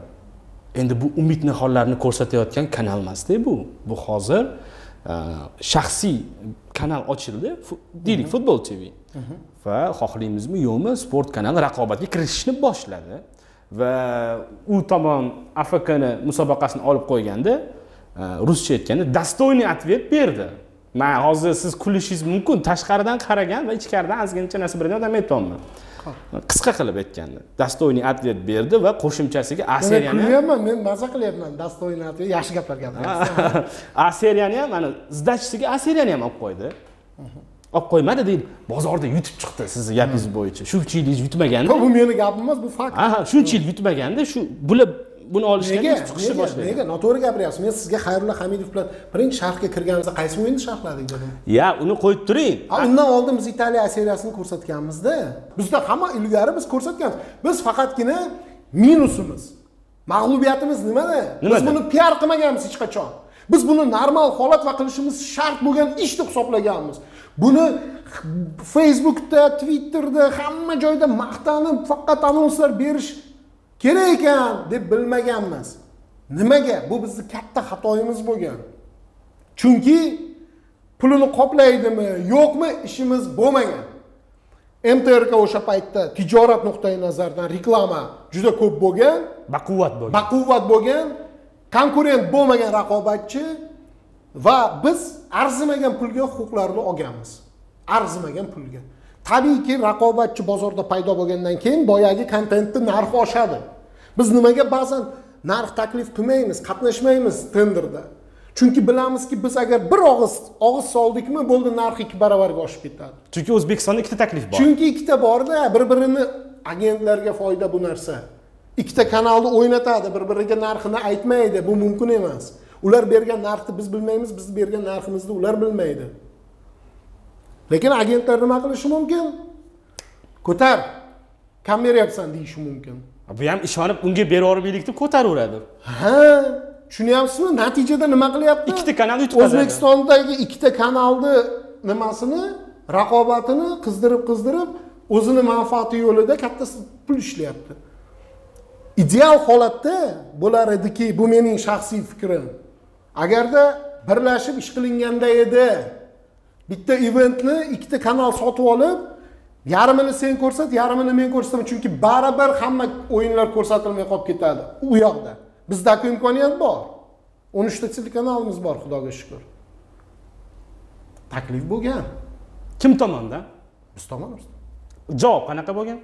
endi bu umid nihollarni ko'rsatayotgan kanal emasda bu. Bu hozir e, shaxsiy kanal ochildi deylik futbol tv va xohlaymizmi yo'qmi sport kanali raqobatga kirishishni boshladi. Va u tomon afkni musobaqasini olib qo'yganda e, ruscha aytganda dostoyniy ответ berdi man hozir siz kulishingiz mumkin. Tashqaridan qaragan va ichkaridan ozgincha narsa biladigan odam aytyapman. Qisqa qilib aytganda dostoyniy ответ berdi va qo'shimchasiga a men seriyani kulyapman men maza qilyapman dostoyniy ответ yaxshi gaplar gapiryapsiz [laughs] a seriyani ham mana sdachasiga a seriyani ham olib qo'ydi. Olib qo'ymadi deydi bozorda yutib chiqdi sizni gapingiz bo'yicha. Shuncha yil yutmaganda bu meni gapim emas bu fakt. Aha shuncha yil yutmaganda shu bular buni olishgan yutib chiqishni boshlagan. Nega? Noto'g'ri gapiryapsiz. Men sizga xayrulla hamidov bilan birinchi sharhga kirganimizda qaysi o'yinni sharhladik dedim ya uni qo'yib turing. Undan oldin biz italiya seriyasini ko'rsatganmizda. Bizda hamma ilgari biz ko'rsatganmiz. Biz faqatgina minusimiz mag'lubiyatimiz nimada? Biz buni piar qilmaganmiz hech qachon. Biz buni normal holat va qilishimiz shart bo'lgan ish deb hisoblaganmiz. Buni facebookda twitterda hamma joyda maqtanib faqat anonslar berish kerak ekan deb bilmaganmiz. Nimaga? Bu bizni katta xatoyimiz bo'lgan. Chunki pulini qoplaydimi yo'qmi ishimiz bo'lmagan. Mtrk o'sha paytda tijorat nuqtai nazaridan reklama juda ko'p bo'lgan. Baquvvat bo'lgan. Baquvvat bo'lgan konkurent bo'lmagan raqobatchi va biz arzimagan pulga huquqlarni olganmiz. Arzimagan pulga. Tabiiyki raqobatchi bozorda paydo bo'lgandan keyin boyagi kontentni narxi oshadi biz nimaga ba'zan narx taklif qilmaymiz qatnashmaymiz tenderda? Chunki bilamizki biz agar bir og'iz og'iz soldikmi bo'ldi narx ikki baravarga oshib ketadi. Chunki o'zbekistonda ikkita taklif bor. Chunki ikkita borda bir birini agentlarga foyda bu narsa. Ikkita kanalni o'ynatadi bir biriga narxini aytmaydi bu mumkin emas. Ular bergan narxni biz bilmaymiz biz bergan narximizni ular bilmaydi. Lekin agentlar nima qilishi mumkin? Ko'tar kam beryapsan deyishi mumkin bu ham ishonib unga beravermaylik deb ko'taraveradi ha tushunyapsizmi? Natijada nima qilyapti? Ikkita kanal yutqazadi o'zbekistondagi ikkita kanalni nimasini raqobatini qizdirib qizdirib o'zini manfaati yo'lida katta pul ishlayapti. Ideal holatda bo'lar ediki bu mening shaxsiy fikrim. Agarda birlashib ish qilinganda edi bitta eventni ikkita kanal sotib olib yarmini sen ko'rsat yarmini men ko'rsataman. Chunki baribir hamma o'yinlar ko'rsatilmay qolib ketadi u yoqda. Bizdaku imkoniyat bor. O'n uchta telekanalimiz bor xudoga shukur. Taklif bo'lgan. Kim tomonidan biz tomonimizdan javob qanaqa bo'lgan?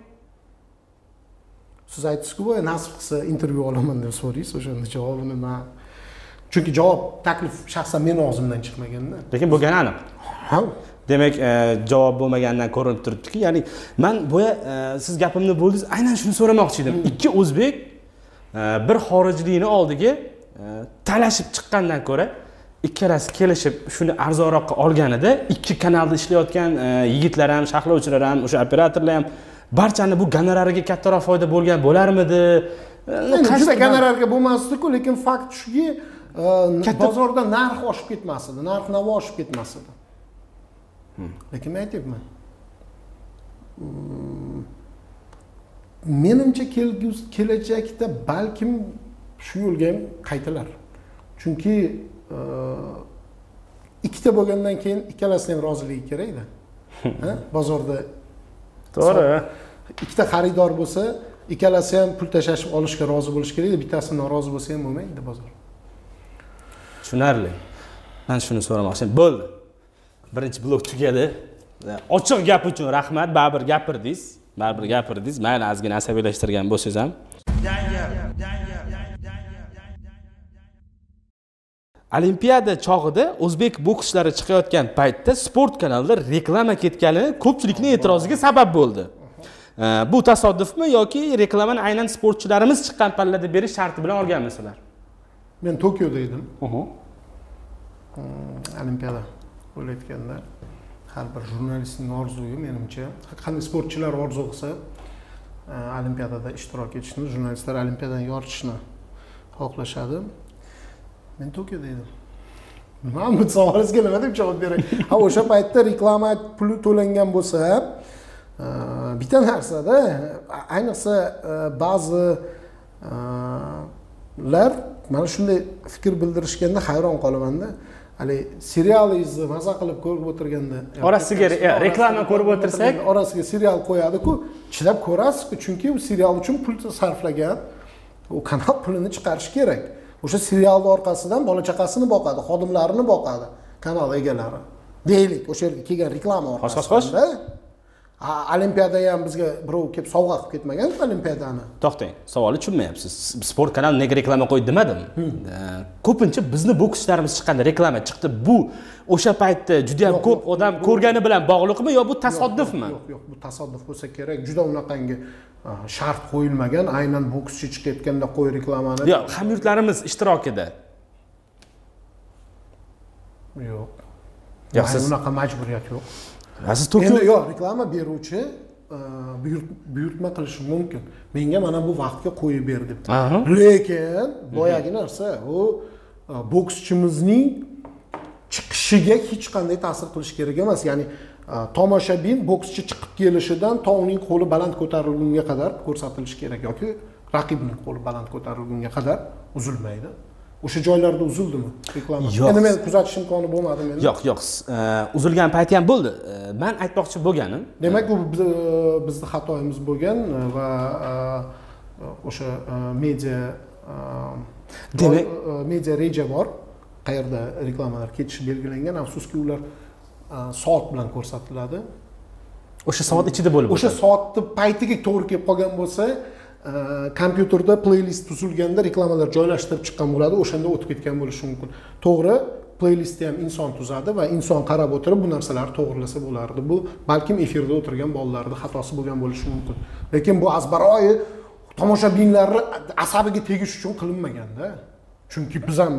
Siz aytdingizku boya nasib qilsa intervyu olaman deb so'raysiz o'shanda javobini man chunki javob taklif shaxsan meni og'zimdan chiqmaganda. Lekin bo'lgani aniq. Ha demak e, javob bo'lmaganidan ko'rinib turibdiki ya'ni man boya e, siz gapimni bo'ldingiz aynan shuni so'ramoqchi edim. Ikki o'zbek e, bir xorijlikni oldiga talashib chiqqandan ko'ra ikkalasi kelishib shuni arzonroqqa olganida ikki kanalda ishlayotgan yigitlar ham sharhlovchilar ham o'sha operatorlar ham barchani bu gonorariga kattaroq foyda bo'lgan bo'larmidi? Juda gonorarga bo'lmasdiku lekin fakt shuki bozorda narx oshib ketmas edi narx navo oshib ketmas edi lekin men aytyapman menimcha kelajakda balkim shu yo'lga ham qaytilar chunki e, ikkita bo'lgandan keyin ikkalasini ham roziligi kerakda [laughs] Ha? bozorda to'g'ri. Ikkita xaridor bo'lsa ikkalasi ham pul tashlashib olishga rozi bo'lishi kerakda bittasi norozi bo'lsa ham bo'lmaydi bozor. Tushunarli. Man shuni so'ramoqchi edim bo'ldi birinchi blok tugadi. Ochiq gap uchun rahmat. Baribir gapirdingiz. Baribir gapirdingiz. Mayli ozgina asabiylashtirgan bo'lsangiz ham. Olimpiada chog'ida o'zbek bokschilari chiqayotgan paytda sport kanalida reklama ketgani ko'pchilikni e'tiroziga sabab bo'ldi. Bu tasodifmi yoki reklamani aynan sportchilarimiz chiqqan pallada berish sharti bilan olganmisizlar men tokioda edim. Olimpiada o'ylayotganda har bir jurnalistning orzuyi menimcha qanday sportchilar orzu qilsa e, olimpiadada ishtirok etishni jurnalistlar olimpiadani yoritishni xohlashadi. Men tokioda edim. Man bu savolingizga nima deb javob beray? Ha o'sha paytda reklama puli to'langan bo'lsa e, bitta narsada ayniqsa e, ba'zi lar mana shunday fikr bildirishganda hayron qolamanda. Haligi serialingizni maza qilib ko'rib o'tirganda Orasiga re- orasiga reklama ko'rib o'tirsak- orasiga serial qo'yadiku chidab ko'rasizku chunki u serial uchun pul sarflagan. U kanal pulini chiqarishi kerak. O'sha serialni orqasidan bola chaqasini boqadi xodimlarini boqadi kanal egalari. Deylik o'sha yerga kelgan reklama Xo'sh, olimpiada ham bizga birov kelib sovg'a qilib ketmagan olimpiadani. To'xtang savolni tushunmayapsiz. Sport kanali nega reklama qo'ydi demadim. E, ko'pincha bizni bokschilarimiz chiqqanda reklama chiqdi. Bu o'sha paytda juda yam Yo'q, ko'p yo'q, odam ko'rgani bilan bog'liqmi yo bu tasodifmi? yo'q yo'q bu tasodif bo'lsa kerak. Juda unaqangi a, shart qo'yilmagan. Aynan bokschi chiqayotganda qo'y reklamani. Yo hamyurtlarimiz ishtirokida yo'q. Yo'q, unaqa majburiyat yo'q siz tokio endi yo'q reklama beruvchi buyurt- buyurtma qilishi mumkin. Menga mana bu vaqtga qo'yib ber deb lekin boyagi narsa u a, bokschimizning chiqishiga hech qanday ta'sir qilishi kerak emas. Ya'ni a, tomoshabin bokschi chiqib kelishidan to uning qo'li baland ko'tarilgunga qadar ko'rsatilishi kerak yoki raqibning qo'li baland ko'tarilgunga qadar uzilmaydi o'sha joylarda uzildimi reklama? Yo'q. endi men kuzatish imkoni bo'lmadi menda yo'q yo'q. E, uzilgan payti ham bo'ldi. E, man aytmoqchi bo'lganim demak u biz- bizni xatoyimiz bo'lgan e, va e, o'sha e, media e, Demak- e, media reja bor. Qayerda reklamalar ketishi belgilangan. Afsuski ular e, soat bilan ko'rsatiladi. O'sha soat ichida bo'lib o'sha soatni paytiga to'g'ri kelib qolgan bo'lsa e, kompyuterda playlist tuzilganda reklamalar joylashtirib chiqqan bo'ladi o'shanda o'tib ketgan bo'lishi mumkin to'g'ri playlistni ham inson tuzadi va inson qarab o'tirib bu narsalarni to'g'irlasa bo'lardi bu balkim efirda o'tirgan bolalarni xatosi bo'lgan bo'lishi mumkin lekin bu azbaroyi tomoshabinlarni asabiga tegish uchun qilinmaganda chunki biz ham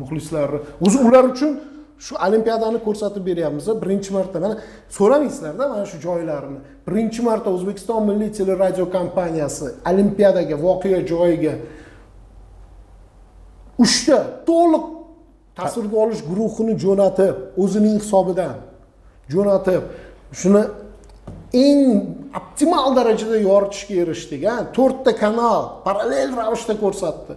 muxlislarni o'zi ular uchun shu olimpiadani ko'rsatib beryapmiz birinchi marta. Mana so'ramaysizlarda mana shu joylarini birinchi marta o'zbekiston milliy teleradio kompaniyasi olimpiadaga voqea joyiga uchta to'liq tasvirga olish guruhini jo'natib o'zining hisobidan jo'natib shuni eng optimal darajada yoritishga erishdik a to'rtta kanal parallel ravishda ko'rsatdi.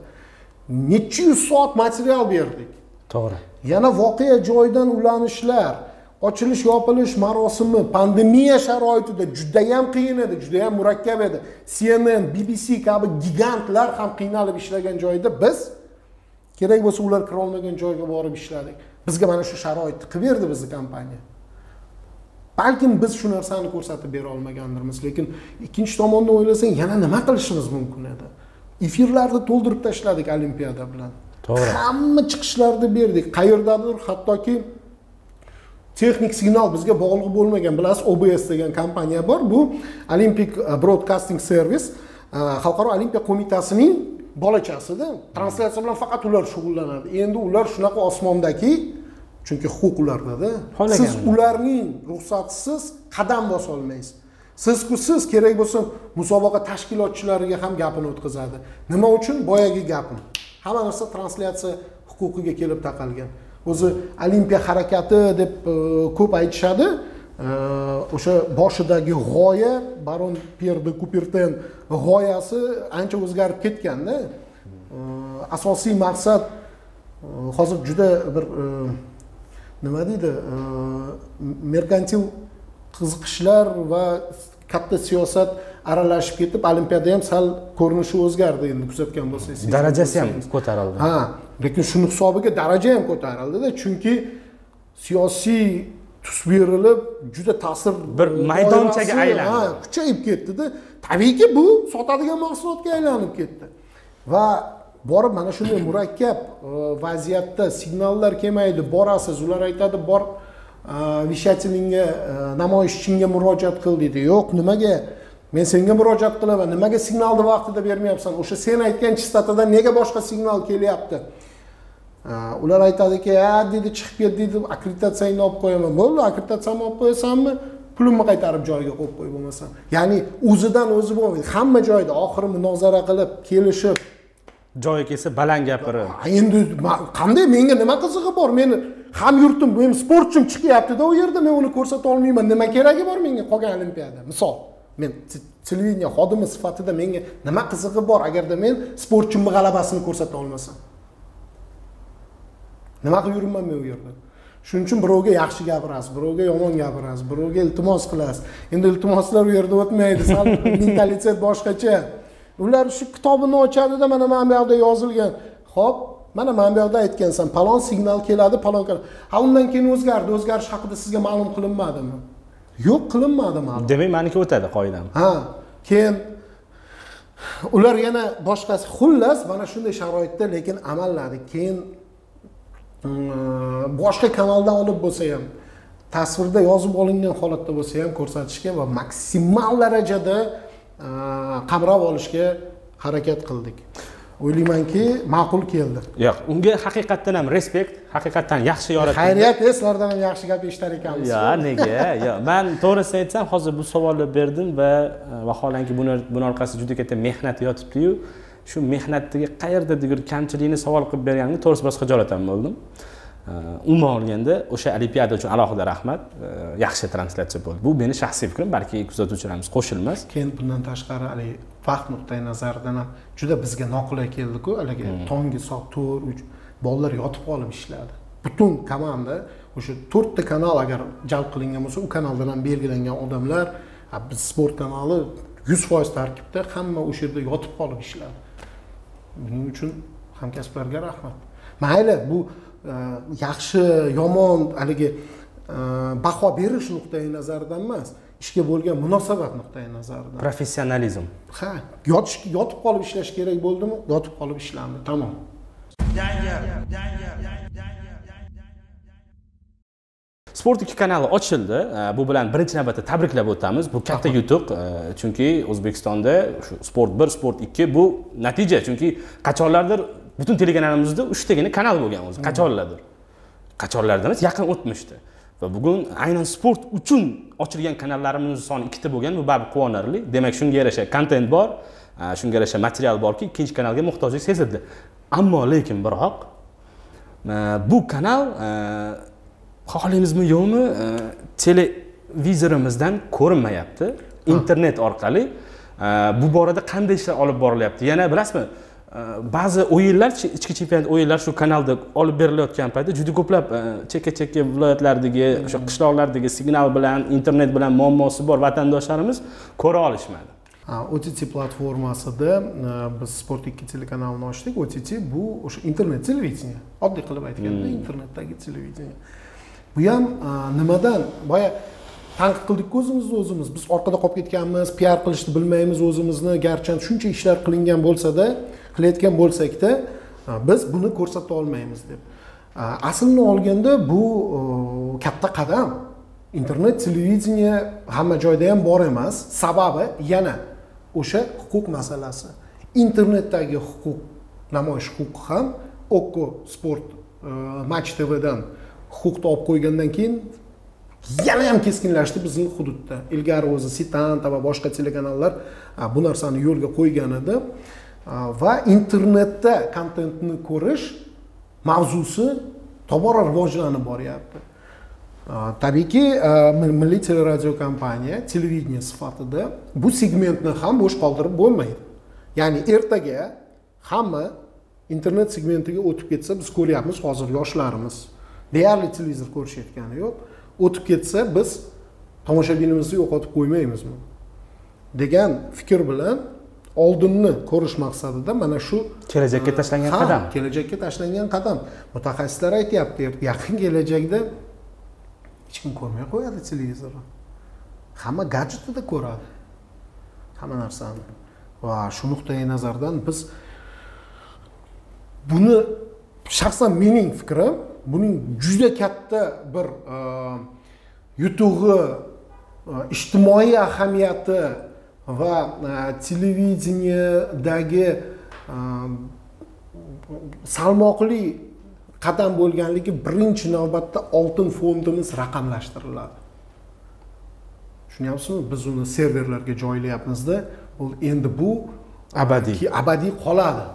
Necha yuz soat material berdik. To'g'ri. Yana voqea joyidan ulanishlar ochilish yopilish marosimi pandemiya sharoitida judayam qiyin edi judayam murakkab edi. Cnn bbc kabi gigantlar ham qiynalib ishlagan joyda biz kerak bo'lsa ular kirolmagan joyga borib ishladik. Bizga mana shu sharoitni qilib berdi bizni kompaniya. Balkim biz shu narsani ko'rsatib bera olmagandirmiz lekin ikkinchi tomondan o'ylasang yana nima qilishimiz mumkin edi? Efirlarni to'ldirib tashladik olimpiada bilan. To'g'ri. hamma chiqishlarni berdik. Qayerdadir hattoki texnik signal bizga bog'liq bo'lmagan. Bilasiz obs degan kompaniya bor. Bu olympic broadcasting service xalqaro olimpiya qo'mitasining bolachasida translyatsiya bilan faqat ular shug'ullanadi. Endi ular shunaqa osmondaki chunki huquq ulardada siz ularning ruxsatisiz qadam bosolmaysiz sizku siz kerak bo'lsa musobaqa tashkilotchilariga ham gapini o'tkazadi. Nima uchun? Boyagi gapim hamma narsa translyatsiya huquqiga kelib taqalgan. O'zi olimpiya harakati deb e, ko'p aytishadi. E, o'sha boshidagi g'oya baron pyer de kuperten g'oyasi ancha o'zgarib ketganda e, asosiy maqsad hozir juda bir nima deydi merkantil qiziqishlar va katta siyosat aralashib ketib olimpiada ham sal ko'rinishi o'zgardi endi kuzatgan bo'lsangiz darajasi ham ko'tarildi. Ha lekin shuni hisobiga daraja ham ko'tarildida chunki siyosiy tus berilib juda ta'sir Bir maydonchaga aylandi. ha, kuchayib ketdida. Tabiiyki bu sotadigan mahsulotga aylanib ketdi. Va borib mana shunday murakkab e, vaziyatda signallar kelmaydi borasiz ular aytadi bor e, veshательныйga e, namoyishchinga murojaat qil deydi yo'q nimaga men senga murojaat qilaman. Nimaga signalni vaqtida bermayapsan? O'sha sen aytgan chastotadan nega boshqa signal kelyapti? Ular aytadiki ha deydi chiqib ket deydi akkreditatsiyangni olib qo'yaman. Bo'ldi akkreditatsiyamni olib qo'yasanmi? Pulimni qaytarib joyiga qo'yib qo'y bo'lmasam ya'ni o'zidan o'zi bo'lmaydi. Hamma joyda oxiri munozara qilib kelishib. Joyi kelsa baland gapirib. "Ha, endi qanday? Menga nima qizig'i bor? Meni ham yurtim men sportchim chiqyaptida u yerda. Men uni ko'rsata olmayman. Nima keragi bor menga qolgan olimpiada? Misol men te- televideniya xodimi sifatida menga nima qizig'i bor? Agarda men sportchimni g'alabasini ko'rsata olmasam. Nima qilib yuribman men u yerda? Shuning uchun birovga yaxshi gapirasiz birovga yomon gapirasiz birovga iltimos qilasiz. Endi iltimoslar u yerda o'tmaydi sal [laughs] mentalitet boshqacha. Ular shu kitobini ochadida mana mana bu yoqda yozilgan. Ho'p mana mana bu yoqda aytgansan palon signal keladi palon ha undan keyin o'zgardi o'zgarish haqida sizga ma'lum qilinmadimi yo'q qilinmadi ma'lum demak maniki o'tadi qoidam. Ha keyin ular yana boshqasi xullas mana shunday sharoitda lekin amalladi. Keyin mm, boshqa kanaldan olib bo'lsa ham tasvirda yozib olingan holatda bo'lsa ham ko'rsatishga va maksimal darajada e, qamrab olishga harakat qildik o'ylaymanki ma'qul keldi. Yo'q unga haqiqatdan ham respekt haqiqatdan yaxshi yoritdi xayriyat sizlardan ham yaxshi gap eshitar ekanmiz. Yo nega? Yo man to'g'risini aytsam hozir bu savolni berdim va e, vaholanki buni buni orqasida juda katta mehnat yotibdiyu. Shu mehnatdagi qayerdadir kamchilikni savol qilib berganimda to'g'risi biroz xijolat ham bo'ldim umuman olganda o'sha olimpiada uchun alohida rahmat. E, yaxshi translyatsiya bo'ldi. Bu meni shaxsiy fikrim balki kuzatuvchilarimiz qo'shilmas. Keyin bundan tashqari haligi vaqt nuqtai nazaridan ham juda bizga noqulay keldiku. Haligi tongi soat to'rt uch bolalar yotib qolib ishladi butun komanda o'sha to'rtta kanal agar jalb qilingan bo'lsa u kanaldan ham belgilangan odamlar biz sport kanali yuz foiz tarkibda hamma o'sha yerda yotib qolib ishladi buning uchun hamkasblarga rahmat. Mayli bu yaxshi yomon haligi e, baho berish nuqtai nazaridan emas. Ishga bo'lgan munosabat nuqtai nazaridan. Professionalizm. Ha yotish yotib qolib ishlash kerak bo'ldimi? Yotib qolib ishlandi tamom. Sport ikki kanali ochildi. Bu bilan birinchi navbatda tabriklab o'tamiz. Bu katta yutuq. Chunki o'zbekistonda shu sport bir sport ikki bu natija. Chunki qachonlardir butun telekanalimizda uchtagina kanal bo'lgan o'zi qachonlardir. Qachonlarda emas yaqin o'tmishda. Va bugun aynan sport uchun ochilgan kanallarimiz soni ikkita bo'lgan. Bu baribir quvonarli. Demak shunga yarasha kontent bor shunga yarasha material borki ikkinchi kanalga muhtojlik sezildi. Ammo lekin biroq bu kanal xohlaymizmi yo'qmi televizorimizdan ko'rinmayapti. Internet orqali bu borada qanday ishlar olib borilyapti? Yana bilasizmi ba'zi o'yinlar ichki chempionat o'yinlar shu kanalda olib berilayotgan paytda juda ko'plab chekka chekka viloyatlardagi o'sha qishloqlardagi signal bilan internet bilan muammosi bor. Vatandoshlarimiz ko'ra olishmadi. Ott platformasida biz sport ikki telekanalini ochdik. Ott bu o'sha internet televideniya oddiy qilib aytganda internetdagi televideniya bu ham nimadan? Boya tanqid qildikku o'zimizni o'zimiz. Biz orqada qolib ketganmiz piar qilishni bilmaymiz o'zimizni. Garchi shuncha ishlar qilingan bo'lsada qilayotgan bo'lsakda e, biz buni ko'rsata olmaymiz deb. E, aslini olganda bu e, katta qadam. Internet televideniye hamma joyda ham bor emas. Sababi yana o'sha huquq masalasi. Internetdagi huquq namoyish huquqi ham okko sport match tvdan huquqni olib qo'ygandan keyin yana ham keskinlashdi bizning hududda. Ilgari o'zi sitanta va boshqa telekanallar bu narsani yo'lga qo'ygan edi. Va internetda kontentni ko'rish mavzusi tobora rivojlanib boryapti. Tabiiyki milliy teleradio televideniye sifatida bu segmentni ham bo'sh qoldirib bo'lmaydi. Ya'ni ertaga hamma internet segmentiga o'tib ketsa biz ko'ryapmiz hozir yoshlarimiz. Deyarli televizor ko'rishayotgani yo'q. O'tib ketsa biz tomoshabinimizni yo'qotib qo'ymaymizmi? degan fikr bilan oldinni ko'rish maqsadida mana shu kelajakka tashlangan qadam. kelajakka tashlangan qadam. Mutaxassislar aytyapti yaqin kelajakda hech kim ko'rmay qo'yadi televizorni. Hamma gadjetida ko'radi. Hamma narsani. Va shu nuqtai nazardan biz buni shaxsan mening fikrim buning juda katta bir e, yutug'i e, ijtimoiy ahamiyati va televideniyadagi salmoqli qadam bo'lganligi birinchi navbatda oltin fondimiz raqamlashtiriladi tushunyapsizmi biz uni serverlarga joylayapmizda endi bu abadiy abadiy qoladi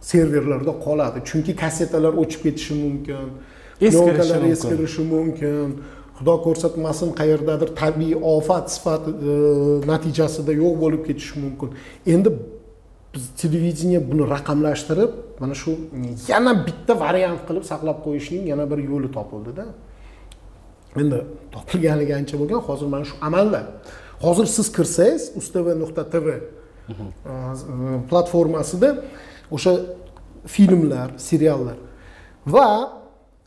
serverlarda qoladi chunki kassetalar o'chib ketishi mumkin plyonkalar eskirishi mumkin xudo ko'rsatmasin qayerdadir tabiiy ofat sifati e, natijasida yo'q bo'lib ketishi mumkin. Endi biz televideniya buni raqamlashtirib mana shu yana bitta variant qilib saqlab qo'yishning yana bir yo'li topildida endi topilganligi ancha bo'lgan hozir mana shu amalda hozir siz kirsangiz ustv nuqta tv e, platformasida o'sha filmlar seriallar va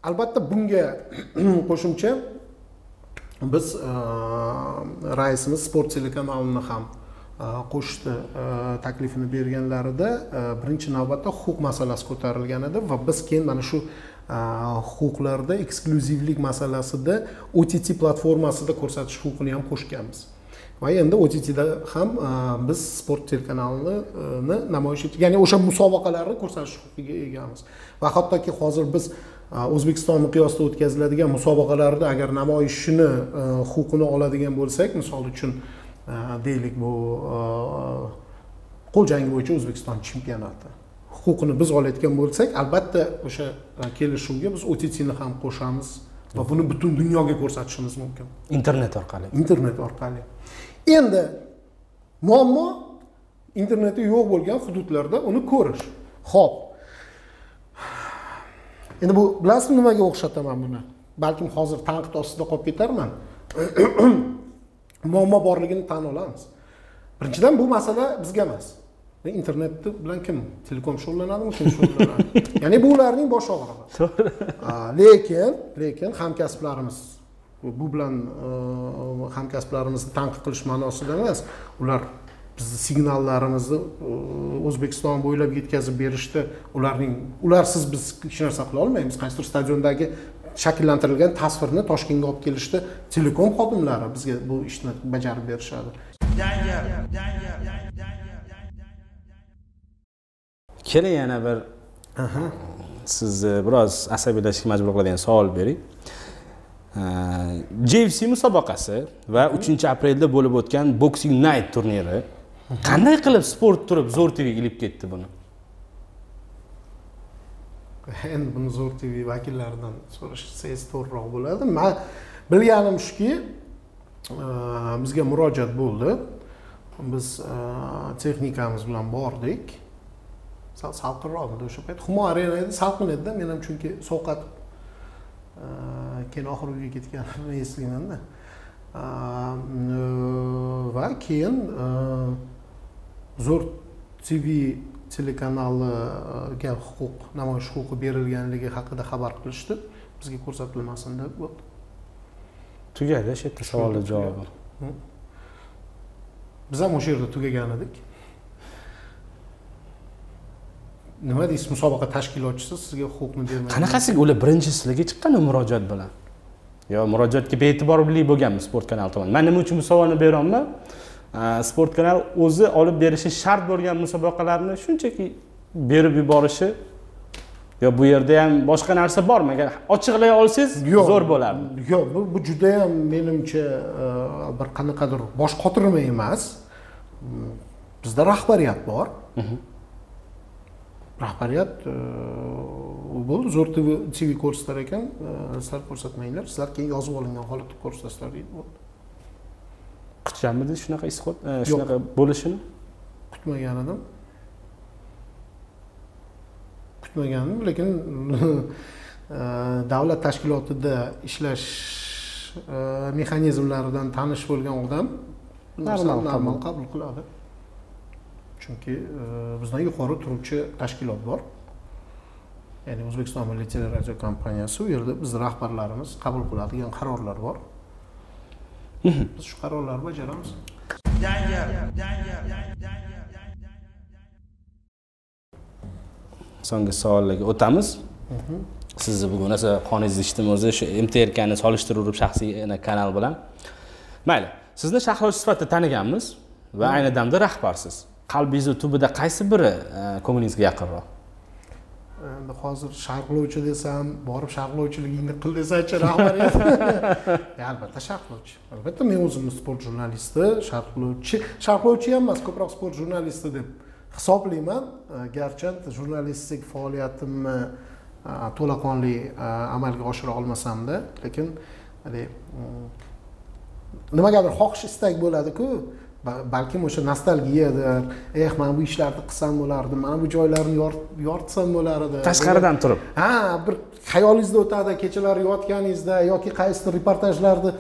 albatta bunga [clears throat] qo'shimcha biz e, raisimiz sport telekanalini ham e, qo'shishni e, taklifini berganlarida e, birinchi navbatda huquq masalasi ko'tarilgan edi va biz keyin mana shu e, huquqlarda eksklyuzivlik masalasida ott platformasida ko'rsatish huquqini ham qo'shganmiz. Va endi ottda ham biz sport telekanalini namoyish etdik. Ya'ni o'sha musobaqalarni ko'rsatish huquqiga egamiz. Va hattoki hozir biz o'zbekiston miqyosida o'tkaziladigan musobaqalarda agar namoyishini e, huquqini oladigan bo'lsak misol uchun deylik bu qo'l jangi bo'yicha o'zbekiston chempionati. Huquqini biz olayotgan bo'lsak albatta o'sha kelishuvga biz ottni ham qo'shamiz va buni butun dunyoga ko'rsatishimiz mumkin. Internet orqali. Internet orqali. Endi muammo interneti yo'q bo'lgan hududlarda uni ko'rish. Ho'p endi bu bilasizmi nimaga o'xshataman buni? Balkim hozir tanqid ostida qolib ketarman. [clears throat] Muammo borligini tan olamiz. Birinchidan bu masala bizga emas. Internet bilan kim? Telekom shug'ullanadimi kim shug'ullanadi [laughs] ya'ni bu ularning bosh og'rig'i. [laughs] To'g'ri lekin lekin hamkasblarimiz bu bilan hamkasblarimizni tanqid qilish ma'nosida emas. Ular bizni signallarimizni o'zbekiston bo'ylab yetkazib berishda ularning ularsiz biz hech narsa qila olmaymiz. Qaysidir stadiondagi shakllantirilgan tasvirni toshkentga olib kelishda telekom xodimlari bizga bu ishni bajarib berishadi. Keling yana bir sizni biroz asabiylashishga majbur qiladigan savol bering. Jfc musobaqasi va uchinchi aprelda bo'lib o'tgan boxing night turniri qanday qilib sport turib zo'r tv ilib ketdi buni? Endi buni zo'r tv vakillaridan so'rashsangiz to'g'riroq bo'ladi. Man bilganim shuki bizga murojaat bo'ldi. Biz texnikamiz bilan bordik. Sal salqinroq edi o'sha payt. Humo arena edi salqin edida men ham chunki sovqatib keyin oxiri uyga ketganimni [laughs] eslaymanda va keyin zo'r tv telekanaliga huquq namoyish huquqi berilganligi haqida xabar qilishdi. Bizga ko'rsatilmasin deb bo'ldi. Tugadi shu yerda savolni javobi. biz ham o'sha yerda tugagan edik. Nima deysiz musobaqa tashkilotchisi sizga huquqni bermaydi? Qanaqasiga ular birinchi sizlarga chiqqan murojaat bilan? Yo murojaatga bee'tiborli bo'lganmi sport kanali tomonidan. Man nima uchun bu savolni beryapman sport kanal o'zi olib berishi shart bo'lgan musobaqalarni shunchaki berib yuborishi yo bu yerda ham boshqa narsa bormi? Agar ochiqlay olsangiz zo'r bo'lardi. Yo'q bu bu judayam menimcha bir qanaqadir bosh qotirma emas. Bizda rahbariyat bor. Rahbariyat bo'ldi zo'r tv tv ko'rsatar ekan sizlar ko'rsatmanglar. Sizlar keyin yozib olingan holatda ko'rsatasizlar deydi bo'ldi kutganmidingiz shunaqa исход shunaqa bo'lishini? Kutmagan edim kutmagan edim lekin [laughs] davlat tashkilotida ishlash mexanizmlaridan tanish bo'lgan odam normal qabul. Qiladi. Chunki bizdan yuqori turuvchi tashkilot bor. Ya'ni o'zbekiston milliy teleradio kompaniyasi u yerda bizni rahbarlarimiz qabul qiladigan qarorlar bor biz shu qarorlarni bajaramiz. So'nggi savollarga o'tamiz. Sizni bugun rosa qoningizni ichdimi o'zi shu mtrkni solishtirib shaxsiy kanal bilan. Mayli sizni sharhlovchi sifatida taniganmiz va ayni damda rahbarsiz. Qalbingizni tubida qaysi biri e, ko'nglingizga yaqinroq? Endi hozir sharhlovchi desam borib sharhlovchiligingni qil desachi rahbariyat [laughs] albatta sharhlovchi albatta men o'zimni sport jurnalisti sharhlovchi sharhlovchi ham emas ko'proq sport jurnalisti deb hisoblayman. Garchi jurnalistik faoliyatimni to'laqonli amalga oshira olmasamda lekin haligi nimagadir xohish istak bo'ladiku balkim o'sha nostalgiyadir eh mana bu ishlarni qilsam bo'lardi mana bu joylarni yoritsam bo'lar edi tashqaridan turib. Ha bir xayolingizda o'tadi kechalari yotganingizda yoki qaysidir reportajlarni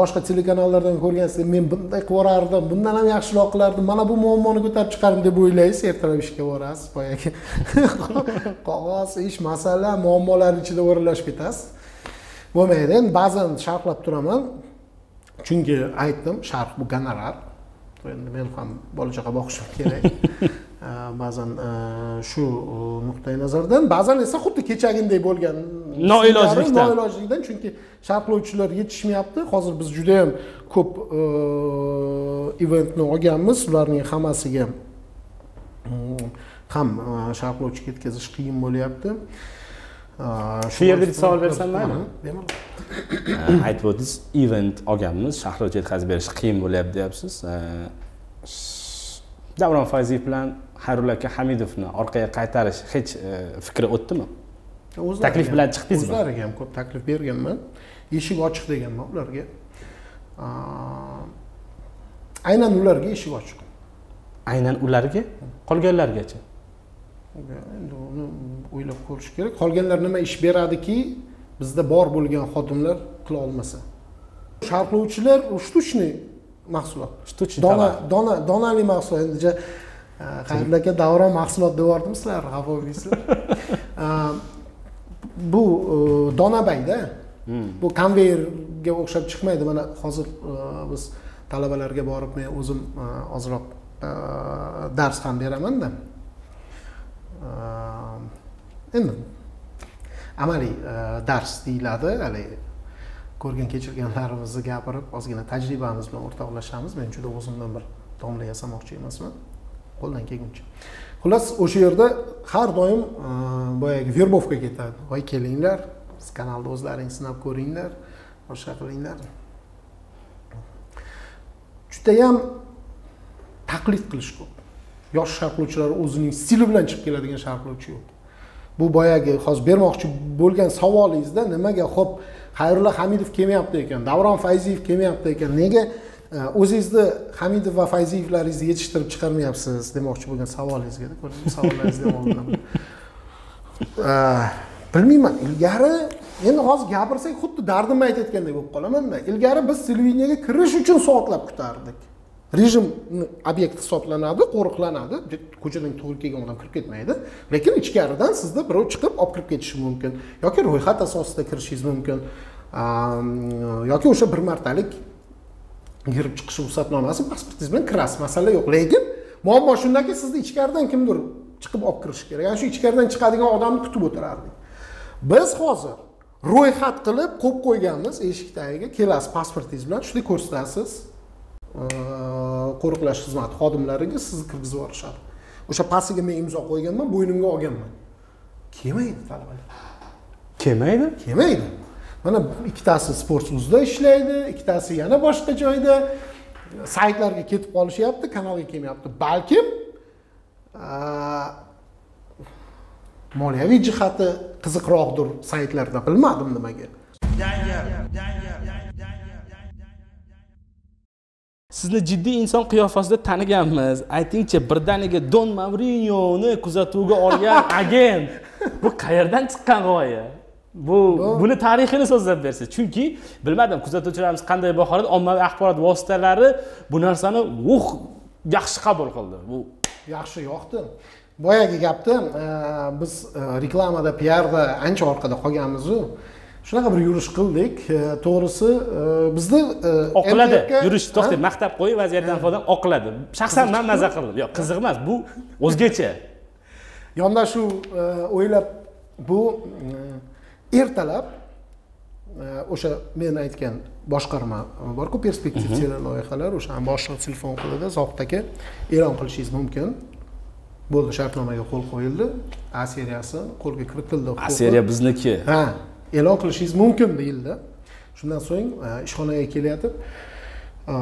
boshqa telekanallardan ko'rgansizda men bunday qilib yuborardim bundan ham yaxshiroq qilardim mana bu muammoni ko'tarib chiqardim deb o'ylaysiz ertalab ishga borasiz boyagi. [laughs] Qog'oz ish masala muammolar ichida o'ralashib ketasiz. Bo'lmaydi endi ba'zan sharhlab turaman. Chunki aytdim sharh bu gonorar endi men ham bola chaqa boqishim kerak. [laughs] Ba'zan shu nuqtai nazardan ba'zan esa xuddi kechagidek bo'lgan noilojlikdan. noilojlikdan chunki sharhlovchilar yetishmayapti. Hozir biz judayam ko'p eventni olganmiz. Ularning hammasiga ham sharhlovchi ketkazish qiyin bo'lyapti shu yerda bitta savol bersam maylimi bemalol. Aytib o'tdingiz event olganmiz sharhlovchi yetkazib berish qiyin bo'lyapti deyapsiz. Davron fayziyev bilan xayrulla aka hamidovni orqaga qaytarish hech fikri o'tdimi? Taklif bilan chiqdingizmi? o'zlariga ham ko'p taklif berganman. Eshik ochiq deganman ularga. Aynan ularga eshik ochiq. Aynan ularga? Qolganlargacha uni o'ylab ko'rish kerak. Qolganlar nima ish beradiki bizda bor bo'lgan xodimlar qila olmasa. Sharhlovchilar штучный mahsulot. Штучный dona dona donali mahsulot. Endi xayrilla aka davron mahsulot deb yubordim sizlarni xafa bo'lmaysizlar bu donabayda bu konveyerga o'xshab chiqmaydi. Mana hozir biz talabalarga borib men o'zim ozroq dars ham beramanda Ehm, endi amaliy dars deyiladi. Haligi ko'rgan kechirganlarimizni gapirib ozgina tajribamiz bilan o'rtoqlashamiz. Men juda o'zimdan bir domla yasamoqchi emasman. Qo'ldan kelguncha. Xullas o'sha yerda har doim boyagi verbovka ketadi. Voy kelinglar. Biz kanalni o'zlaring sinab ko'ringlar. Boshqa qilinglar. Judayam taqlid qilish ko'p. Yosh sharhlovchilar o'zining stili bilan chiqib keladigan sharhlovchi yo'q. Bu boyagi hozir bermoqchi bo'lgan savolingizda nimaga ho'p xayrulla hamidov kelmayapti ekan davron fayziyev kelmayapti ekan nega e, o'zingizni hamidov va fayziyevlaringizni yetishtirib chiqarmayapsiz demoqchi bo'lgan savolingizga savollaringizni ham e, bilmayman ilgari endi hozir gapirsak xuddi dardimni aytayotgandek bo'lib qolamanda ilgari biz televideniyaga kirish uchun soatlab kutardik. Rejim obyekt hisoblanadi qo'riqlanadi. Ko'chadan to'g'ri kelgan odam kirib ketmaydi. Lekin ichkaridan sizni birov chiqib olib kirib ketishi mumkin. Yoki ro'yxat asosida kirishingiz mumkin. Yoki o'sha bir martalik kirib chiqish ruxsatnomasi pasportingiz bilan kirasiz. Masala yo'q. Lekin muammo shundaki sizni ichkaridan kimdir chiqib olib kirishi kerak. Ana shu ichkaridan chiqadigan odamni kutib o'tirardik. Biz hozir ro'yxat qilib qo'yib qo'yganmiz eshik tagiga. Kelasiz pasportingiz bilan shunday ko'rsatasiz. Qo'riqlash xizmati xodimlariga sizni kirgizib yuborishadi. O'sha pastiga men imzo qo'yganman bo'ynimga olganman. Kelmaydi talabalar. Kelmaydi? Kelmaydi. Mana ikkitasi sportsuzda ishlaydi ikkitasi yana boshqa joyda. Saytlarga ketib qolishyapti kanalga kelmayapti. Balkim moliyaviy jihati qiziqroqdir saytlarda. Bilmadim nimaga sizni jiddiy inson qiyofasida taniganmiz. Aytingchi birdaniga don mavrinyoni kuzatuvga olgan [laughs] agent. Bu qayerdan chiqqan g'oya? Bu buni tarixini so'zlab bersiz chunki bilmadim kuzatuvchilarimiz qanday baholadi ommaviy axborot vositalari bu narsani uh yaxshi qabul qildi. Bu yaxshi yoqdi boyagi gapni e, biz e, reklamada piarda ancha orqada qolganmizu shunaqa bir yurish qildik. E, to'g'risi bizni oqiladi. Yurish to'xtang maqtab qo'yib vaziyatdan foydalanib oqiladi. Shaxsan man maza qildim. Yo'q qiziq emas bu o'zgacha. Yondashuv o'ylab bu ertalab o'sha men aytgan boshqarma borku perspektiv mhm. teleloyihalar o'sha boshliq telefon qiladi zohid aka e'lon qilishingiz mumkin. Bo'ldi shartnomaga qo'l qo'yildi. A seriyasi qo'lga kiritildi. A seriya bizniki. Ha e'lon qilishingiz mumkin deyildi. Shundan so'ng e, ishxonaga kelayotib e,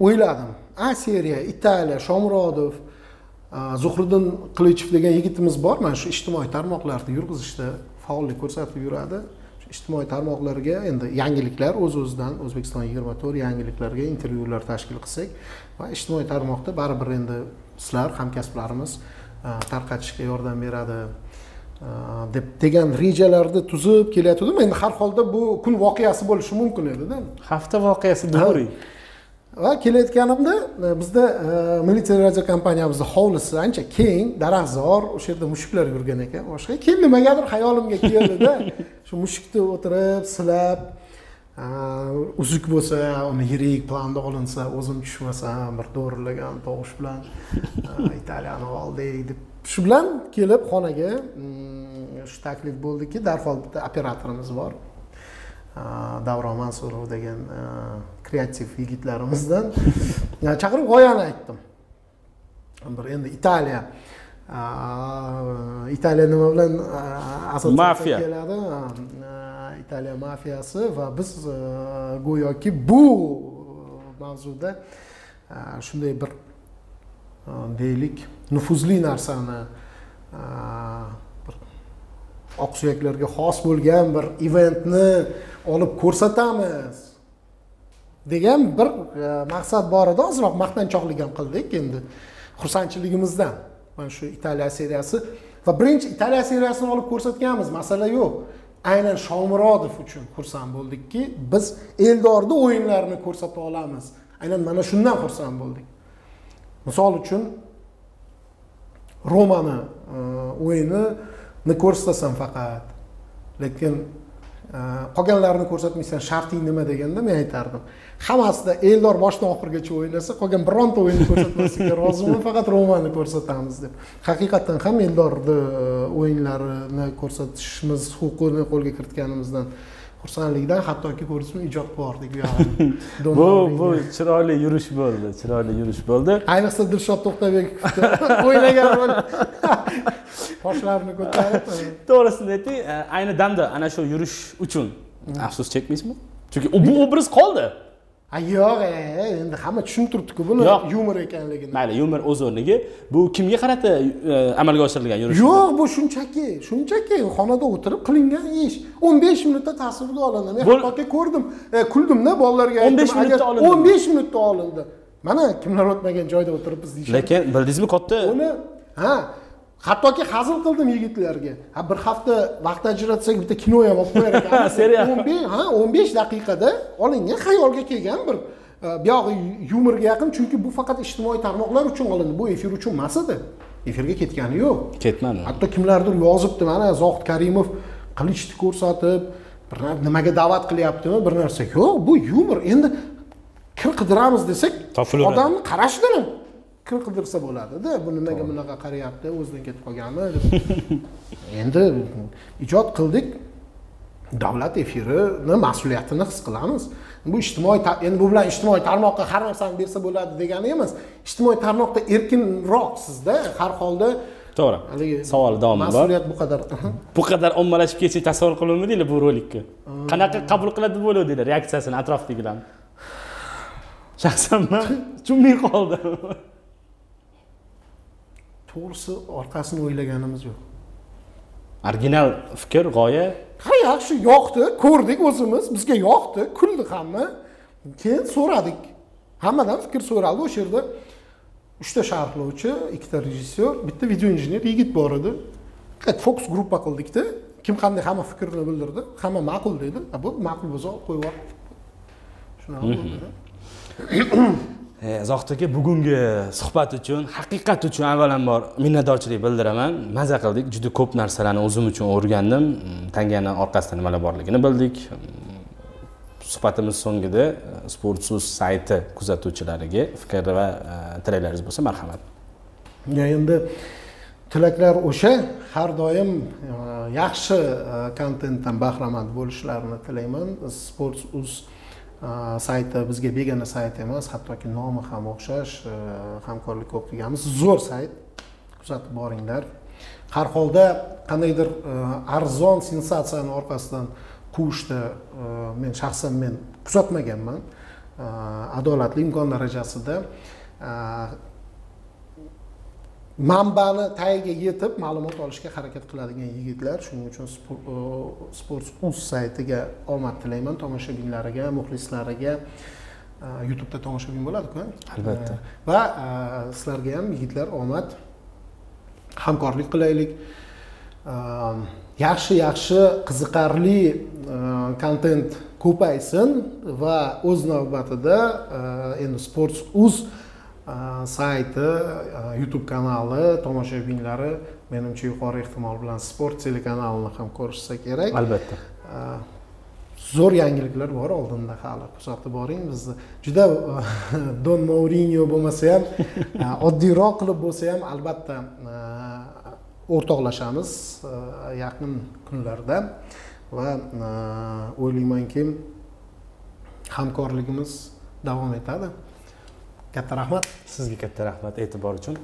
o'yladim. A seriya italiya shomurodov e, zuhriddin qilichev degan yigitimiz bor. Mana shu ijtimoiy tarmoqlarni yurg'izishda faollik ko'rsatib yuradi. Ijtimoiy tarmoqlarga endi yangiliklar o'z o'zidan o'zbekiston yigirma to'rt yangiliklarga intervyular tashkil qilsak va ijtimoiy tarmoqda baribir endi sizlar hamkasblarimiz tarqatishga yordam beradi. Deb degan rejalarni tuzib kelayotgandim endi har holda bu kun voqeasi bo'lishi mumkin edida. Hafta voqeasi during va kelayotganimda e, bizda milliy teleradio kompaniyamizni hovlisi ancha keng daraxtzor o'sha yerda mushuklar yurgan ekan. Boshqa keyin nimagadir xayolimga keldida. [laughs] Shu mushukni o'tirib silab uzuk bo'lsa uni yirik planda olinsa o'zim tushmasam bir do'rillagan tovush bilan italiyani oldik deb shu bilan kelib xonaga mm, shu taklif bo'ldiki darhol bitta operatorimiz bor. Davron mansurov degan kreativ yigitlarimizdan. Chaqirib g'oyani aytdim. Bir endi italiya italiya nima bilan mafiya keladi? Italiya mafiyasi va biz go'yoki bu mavzuda shunday bir deylik. Nufuzli narsani bir oqsuyaklarga xos bo'lgan bir eventni olib ko'rsatamiz. Degan bir e, maqsad bor edi. Ozroq maqtanchoqlik ham qildik endi xursandchiligimizdan. Mana shu italiya seriyasi va birinchi italiya seriyasini olib ko'rsatganmiz. Masala yo'q. Aynan shomurodov uchun xursand bo'ldikki biz eldorni o'yinlarini ko'rsata olamiz. Aynan mana shundan xursand bo'ldik. Misol uchun romani e, o'yinini ko'rsatasan faqat. Lekin e, qolganlarini ko'rsatmaysan sharting nima deganda men aytardim. Hammasida eldor boshidan oxirigacha o'ynasa qolgan bironta o'yinni ko'rsatmaslikka roziman faqat romani ko'rsatamiz deb. Haqiqatdan ham eldorni e, o'yinlarini ko'rsatishimiz huquqini qo'lga kiritganimizdan xursandlikdan hattoki ko'rdingizmi ijod qilib yubordik [laughs] bu bu chiroyli yurish bo'ldi chiroyli yurish bo'ldi. Ayniqsa dilshod to'xtabekovni [laughs] o'ylagan rol [laughs] boshlarini ko'tarib. To'g'risini ayting e, ayni damda ana shu yurish uchun afsus chekmaysizmi? Chunki bu obraz qoldi yo'q e, endi hamma tushunib turibdiku buni yumor ekanligini. Mayli yumor o'z o'rniga. Bu kimga qarata e, amalga oshirilgan yurish? Yo'q bu shunchaki shunchaki xonada o'tirib qilingan ish. O'n besh minutda tasvirga olindi men hattoki ko'rdim. E, kuldimda bolalarga 15 minutda olindi. o'n besh minutda olindi. Mana kimlar o'tmagan joyda o'tiribmiz deyishadi. Lekin bildingizmi katta uni ha hattoki hazil qildim yigitlarga. Ha bir hafta vaqt ajratsak bitta kino ham olib qo'yar ekanmiz [laughs] Serial. [laughs] o'n besh ha o'n besh daqiqada olingan xayolga kelgan bir e, buyog'i yumorga yaqin chunki bu faqat ijtimoiy tarmoqlar uchun olindi. Bu efir uchun emas edi. Efirga ketgani yo'q. Ketmadi. Hatto kimlardir yozibdi mana zohid karimov qilichni ko'rsatib bir nimaga da'vat qilyaptimi bir narsa yo'q. Bu yumor endi kir qidiramiz desak odamni qarashidan kir qidirsa bo'ladida bu nimaga bunaqa qarayapti o'zidan ketib qolganmi? deb. [laughs] Endi ijod qildik davlat efirini mas'uliyatini his qilamiz. Bu ijtimoiy endi bu bilan ijtimoiy tarmoqqa har narsani bersa bo'ladi degani emas ijtimoiy tarmoqda erkinroq sizda har holda to'g'ri. haligi savol davomi bor. mas'uliyat bu qadar bu qadar ommalashib ketsa tasavvur qilolmadinglar bu rolikni qanaqa qabul qiladi deb o'ylavdinglar reaksiyasini atrofdagilarni. [sighs] Shaxsan man [laughs] tushunmay qoldim to'g'risi orqasini o'ylaganimiz yo'q. Original fikr g'oya? Ha yaxshi yoqdi. Ko'rdik o'zimiz. Bizga yoqdi. Kuldi hamma. Keyin so'radik. Hammadan fikr so'raldi o'sha yerda uchta sharhlovchi ikkita rejissyor bitta video injener yigit bor edi. Fokus gruppa qildikda. Kim qanday hamma fikrini bildirdi. Hamma ma'qul dedi. "A, bu ma'qul bo'lsa olib qo'yib yubor shunaqa bo'ldi E, zohid aka bugungi suhbat uchun haqiqat uchun avvalambor minnatdorchilik bildiraman. Maza qildik juda ko'p narsalarni o'zim uchun o'rgandim. Mm, Tangani orqasida nimalar borligini bildik. Mm, suhbatimiz so'ngida eh, sportsuz sayti kuzatuvchilariga fikr va eh, tilaklaringiz bo'lsa marhamat. Ya endi tilaklar o'sha har doim eh, yaxshi kontentdan bahramand bo'lishlarini tilayman. Sports.uz e, sayti bizga begona sayt emas hattoki nomi ham o'xshash hamkorlik ko'p qilganmiz zo'r sayt kuzatib boringlar har holda qandaydir arzon sensatsiyani orqasidan quvishni men shaxsan men kuzatmaganman adolatli imkon darajasida manbani tagiga yetib ma'lumot olishga harakat qiladigan yigitlar shuning uchun sports.uz saytiga omad tilayman tomoshabinlariga muxlislariga. E, youtubeda tomoshabin bo'ladiku Albatta. E, va e, sizlarga ham yigitlar omad hamkorlik qilaylik. E, yaxshi yaxshi qiziqarli e, kontent ko'paysin va o'z navbatida e, endi sports.uz e, sayti youtube kanali tomoshabinlari menimcha yuqori ehtimol bilan sport telekanalini ham ko'rishsa kerak. Albatta. Zo'r yangiliklar bor oldinda hali. Kuzatib boring bizni juda [laughs] don mourinyo bo'lmasa ham oddiyroq qilib bo'lsa ham albatta o'rtoqlashamiz yaqin kunlarda. Va o'ylaymanki hamkorligimiz davom etadi katta rahmat. Sizga katta rahmat e'tibor uchun.